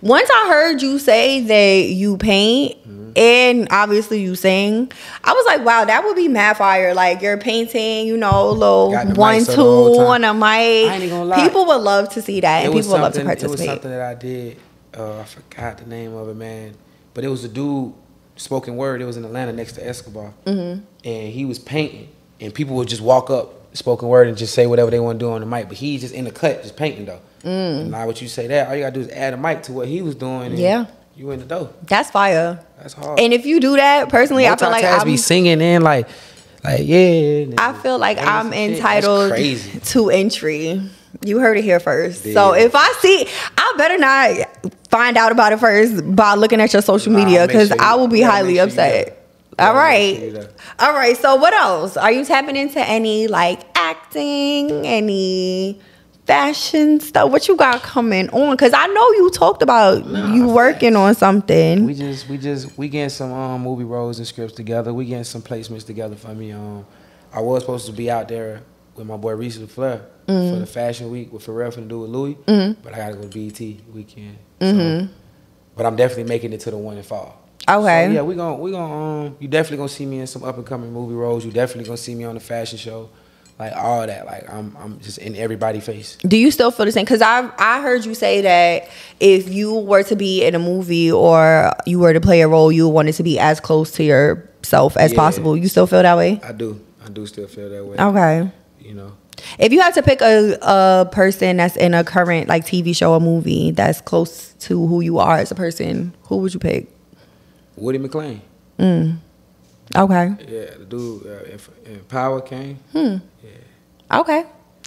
Once I heard you say that you paint. And obviously you sing, I was like, wow, that would be mad fire. Like you're painting, you know, a little one on two on a mic. I ain't gonna lie. People would love to see that, and it was people would love to something. It was participate. something that I did. Uh, I forgot the name of it, man. But it was a dude spoken word. It was in Atlanta next to Escobar, mm-hmm. and he was painting, and people would just walk up spoken word and just say whatever they want to do on the mic. But he's just in the cut, just painting though. Mm. And now, what you say that all you gotta do is add a mic to what he was doing. And Yeah. You in the door. That's fire. That's hard. And if you do that personally, I feel like I'm, be singing in like, like yeah. I feel like I'm some shit. That's entitled to entry. You heard it here first. Yeah. So if I see, I better not find out about it first by looking at your social media because sure I will be highly sure upset. All sure right. there. All right. So what else? Are you tapping into any like acting, any fashion stuff? What you got coming on? Because I know you talked about you working on something. We just we just we getting some um movie roles and scripts together. We getting some placements together for me. Um, I was supposed to be out there with my boy Reese Flair Mm-hmm. for the fashion week with Pharrell finna do with Louis, but I gotta go to BET weekend. So, but I'm definitely making it to the one in fall. Mm-hmm. Okay. So, yeah, we gonna we gonna um you definitely gonna see me in some up and coming movie roles. You definitely gonna see me on the fashion show, like all that. Like I'm I'm just in everybody's face. Do you still feel the same? Because I I heard you say that if you were to be in a movie or you were to play a role, you wanted to be as close to yourself as Yeah. possible. You still feel that way? I do I do still feel that way. Okay. You know, If you had to pick a, a person that's in a current like TV show or movie that's close to who you are as a person, who would you pick? Woody McClain. Mm. Okay. Yeah, the dude uh, in, in Power came. Hmm. Yeah. Okay.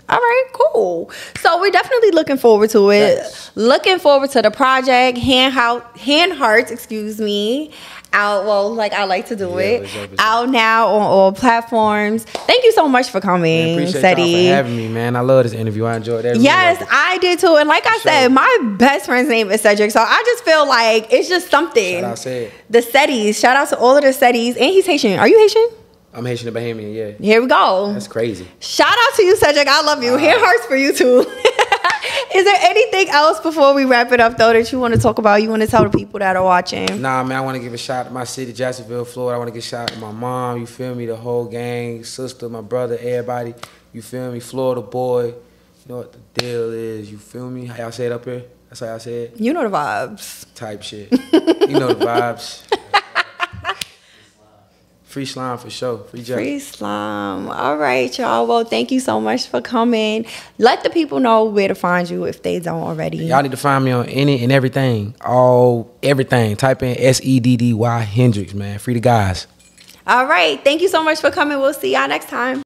All right, cool. So we're definitely looking forward to it. Yes. Looking forward to the project, hand how hand hearts, excuse me. Out well, like I like to do Yeah, it. for for. Out now on all platforms. Thank you so much for Man, coming, appreciate Seddy. for having me, man. I love this interview. I enjoyed it Yes. I did too. And like I sure. said, my best friend's name is Cedric. So I just feel like it's just something. Shout out. The Seddys. Shout out to all of the Seddys. And he's Haitian. Are you Haitian? I'm Haitian and Bahamian. Yeah, Here we go. that's crazy. Shout out to you, Cedric. I love you. Hand hearts for you too. (laughs) Is there anything else before we wrap it up though that you want to talk about? You want to tell the people that are watching? Nah, man, I want to give a shout out to my city, Jacksonville, Florida. I want to give a shout out to my mom, you feel me, the whole gang, sister, my brother, everybody, you feel me, Florida boy. You know what the deal is, you feel me? How y'all say it up here? That's how y'all say it? You know the vibes. Type shit. you know the (laughs) vibes. Free slime for sure. Free jump. Free slime. All right, y'all. Well, thank you so much for coming. Let the people know where to find you if they don't already. Y'all need to find me on any and everything. All everything. Type in S E D D Y Hendrix, man. Free the guys. All right. Thank you so much for coming. We'll see y'all next time.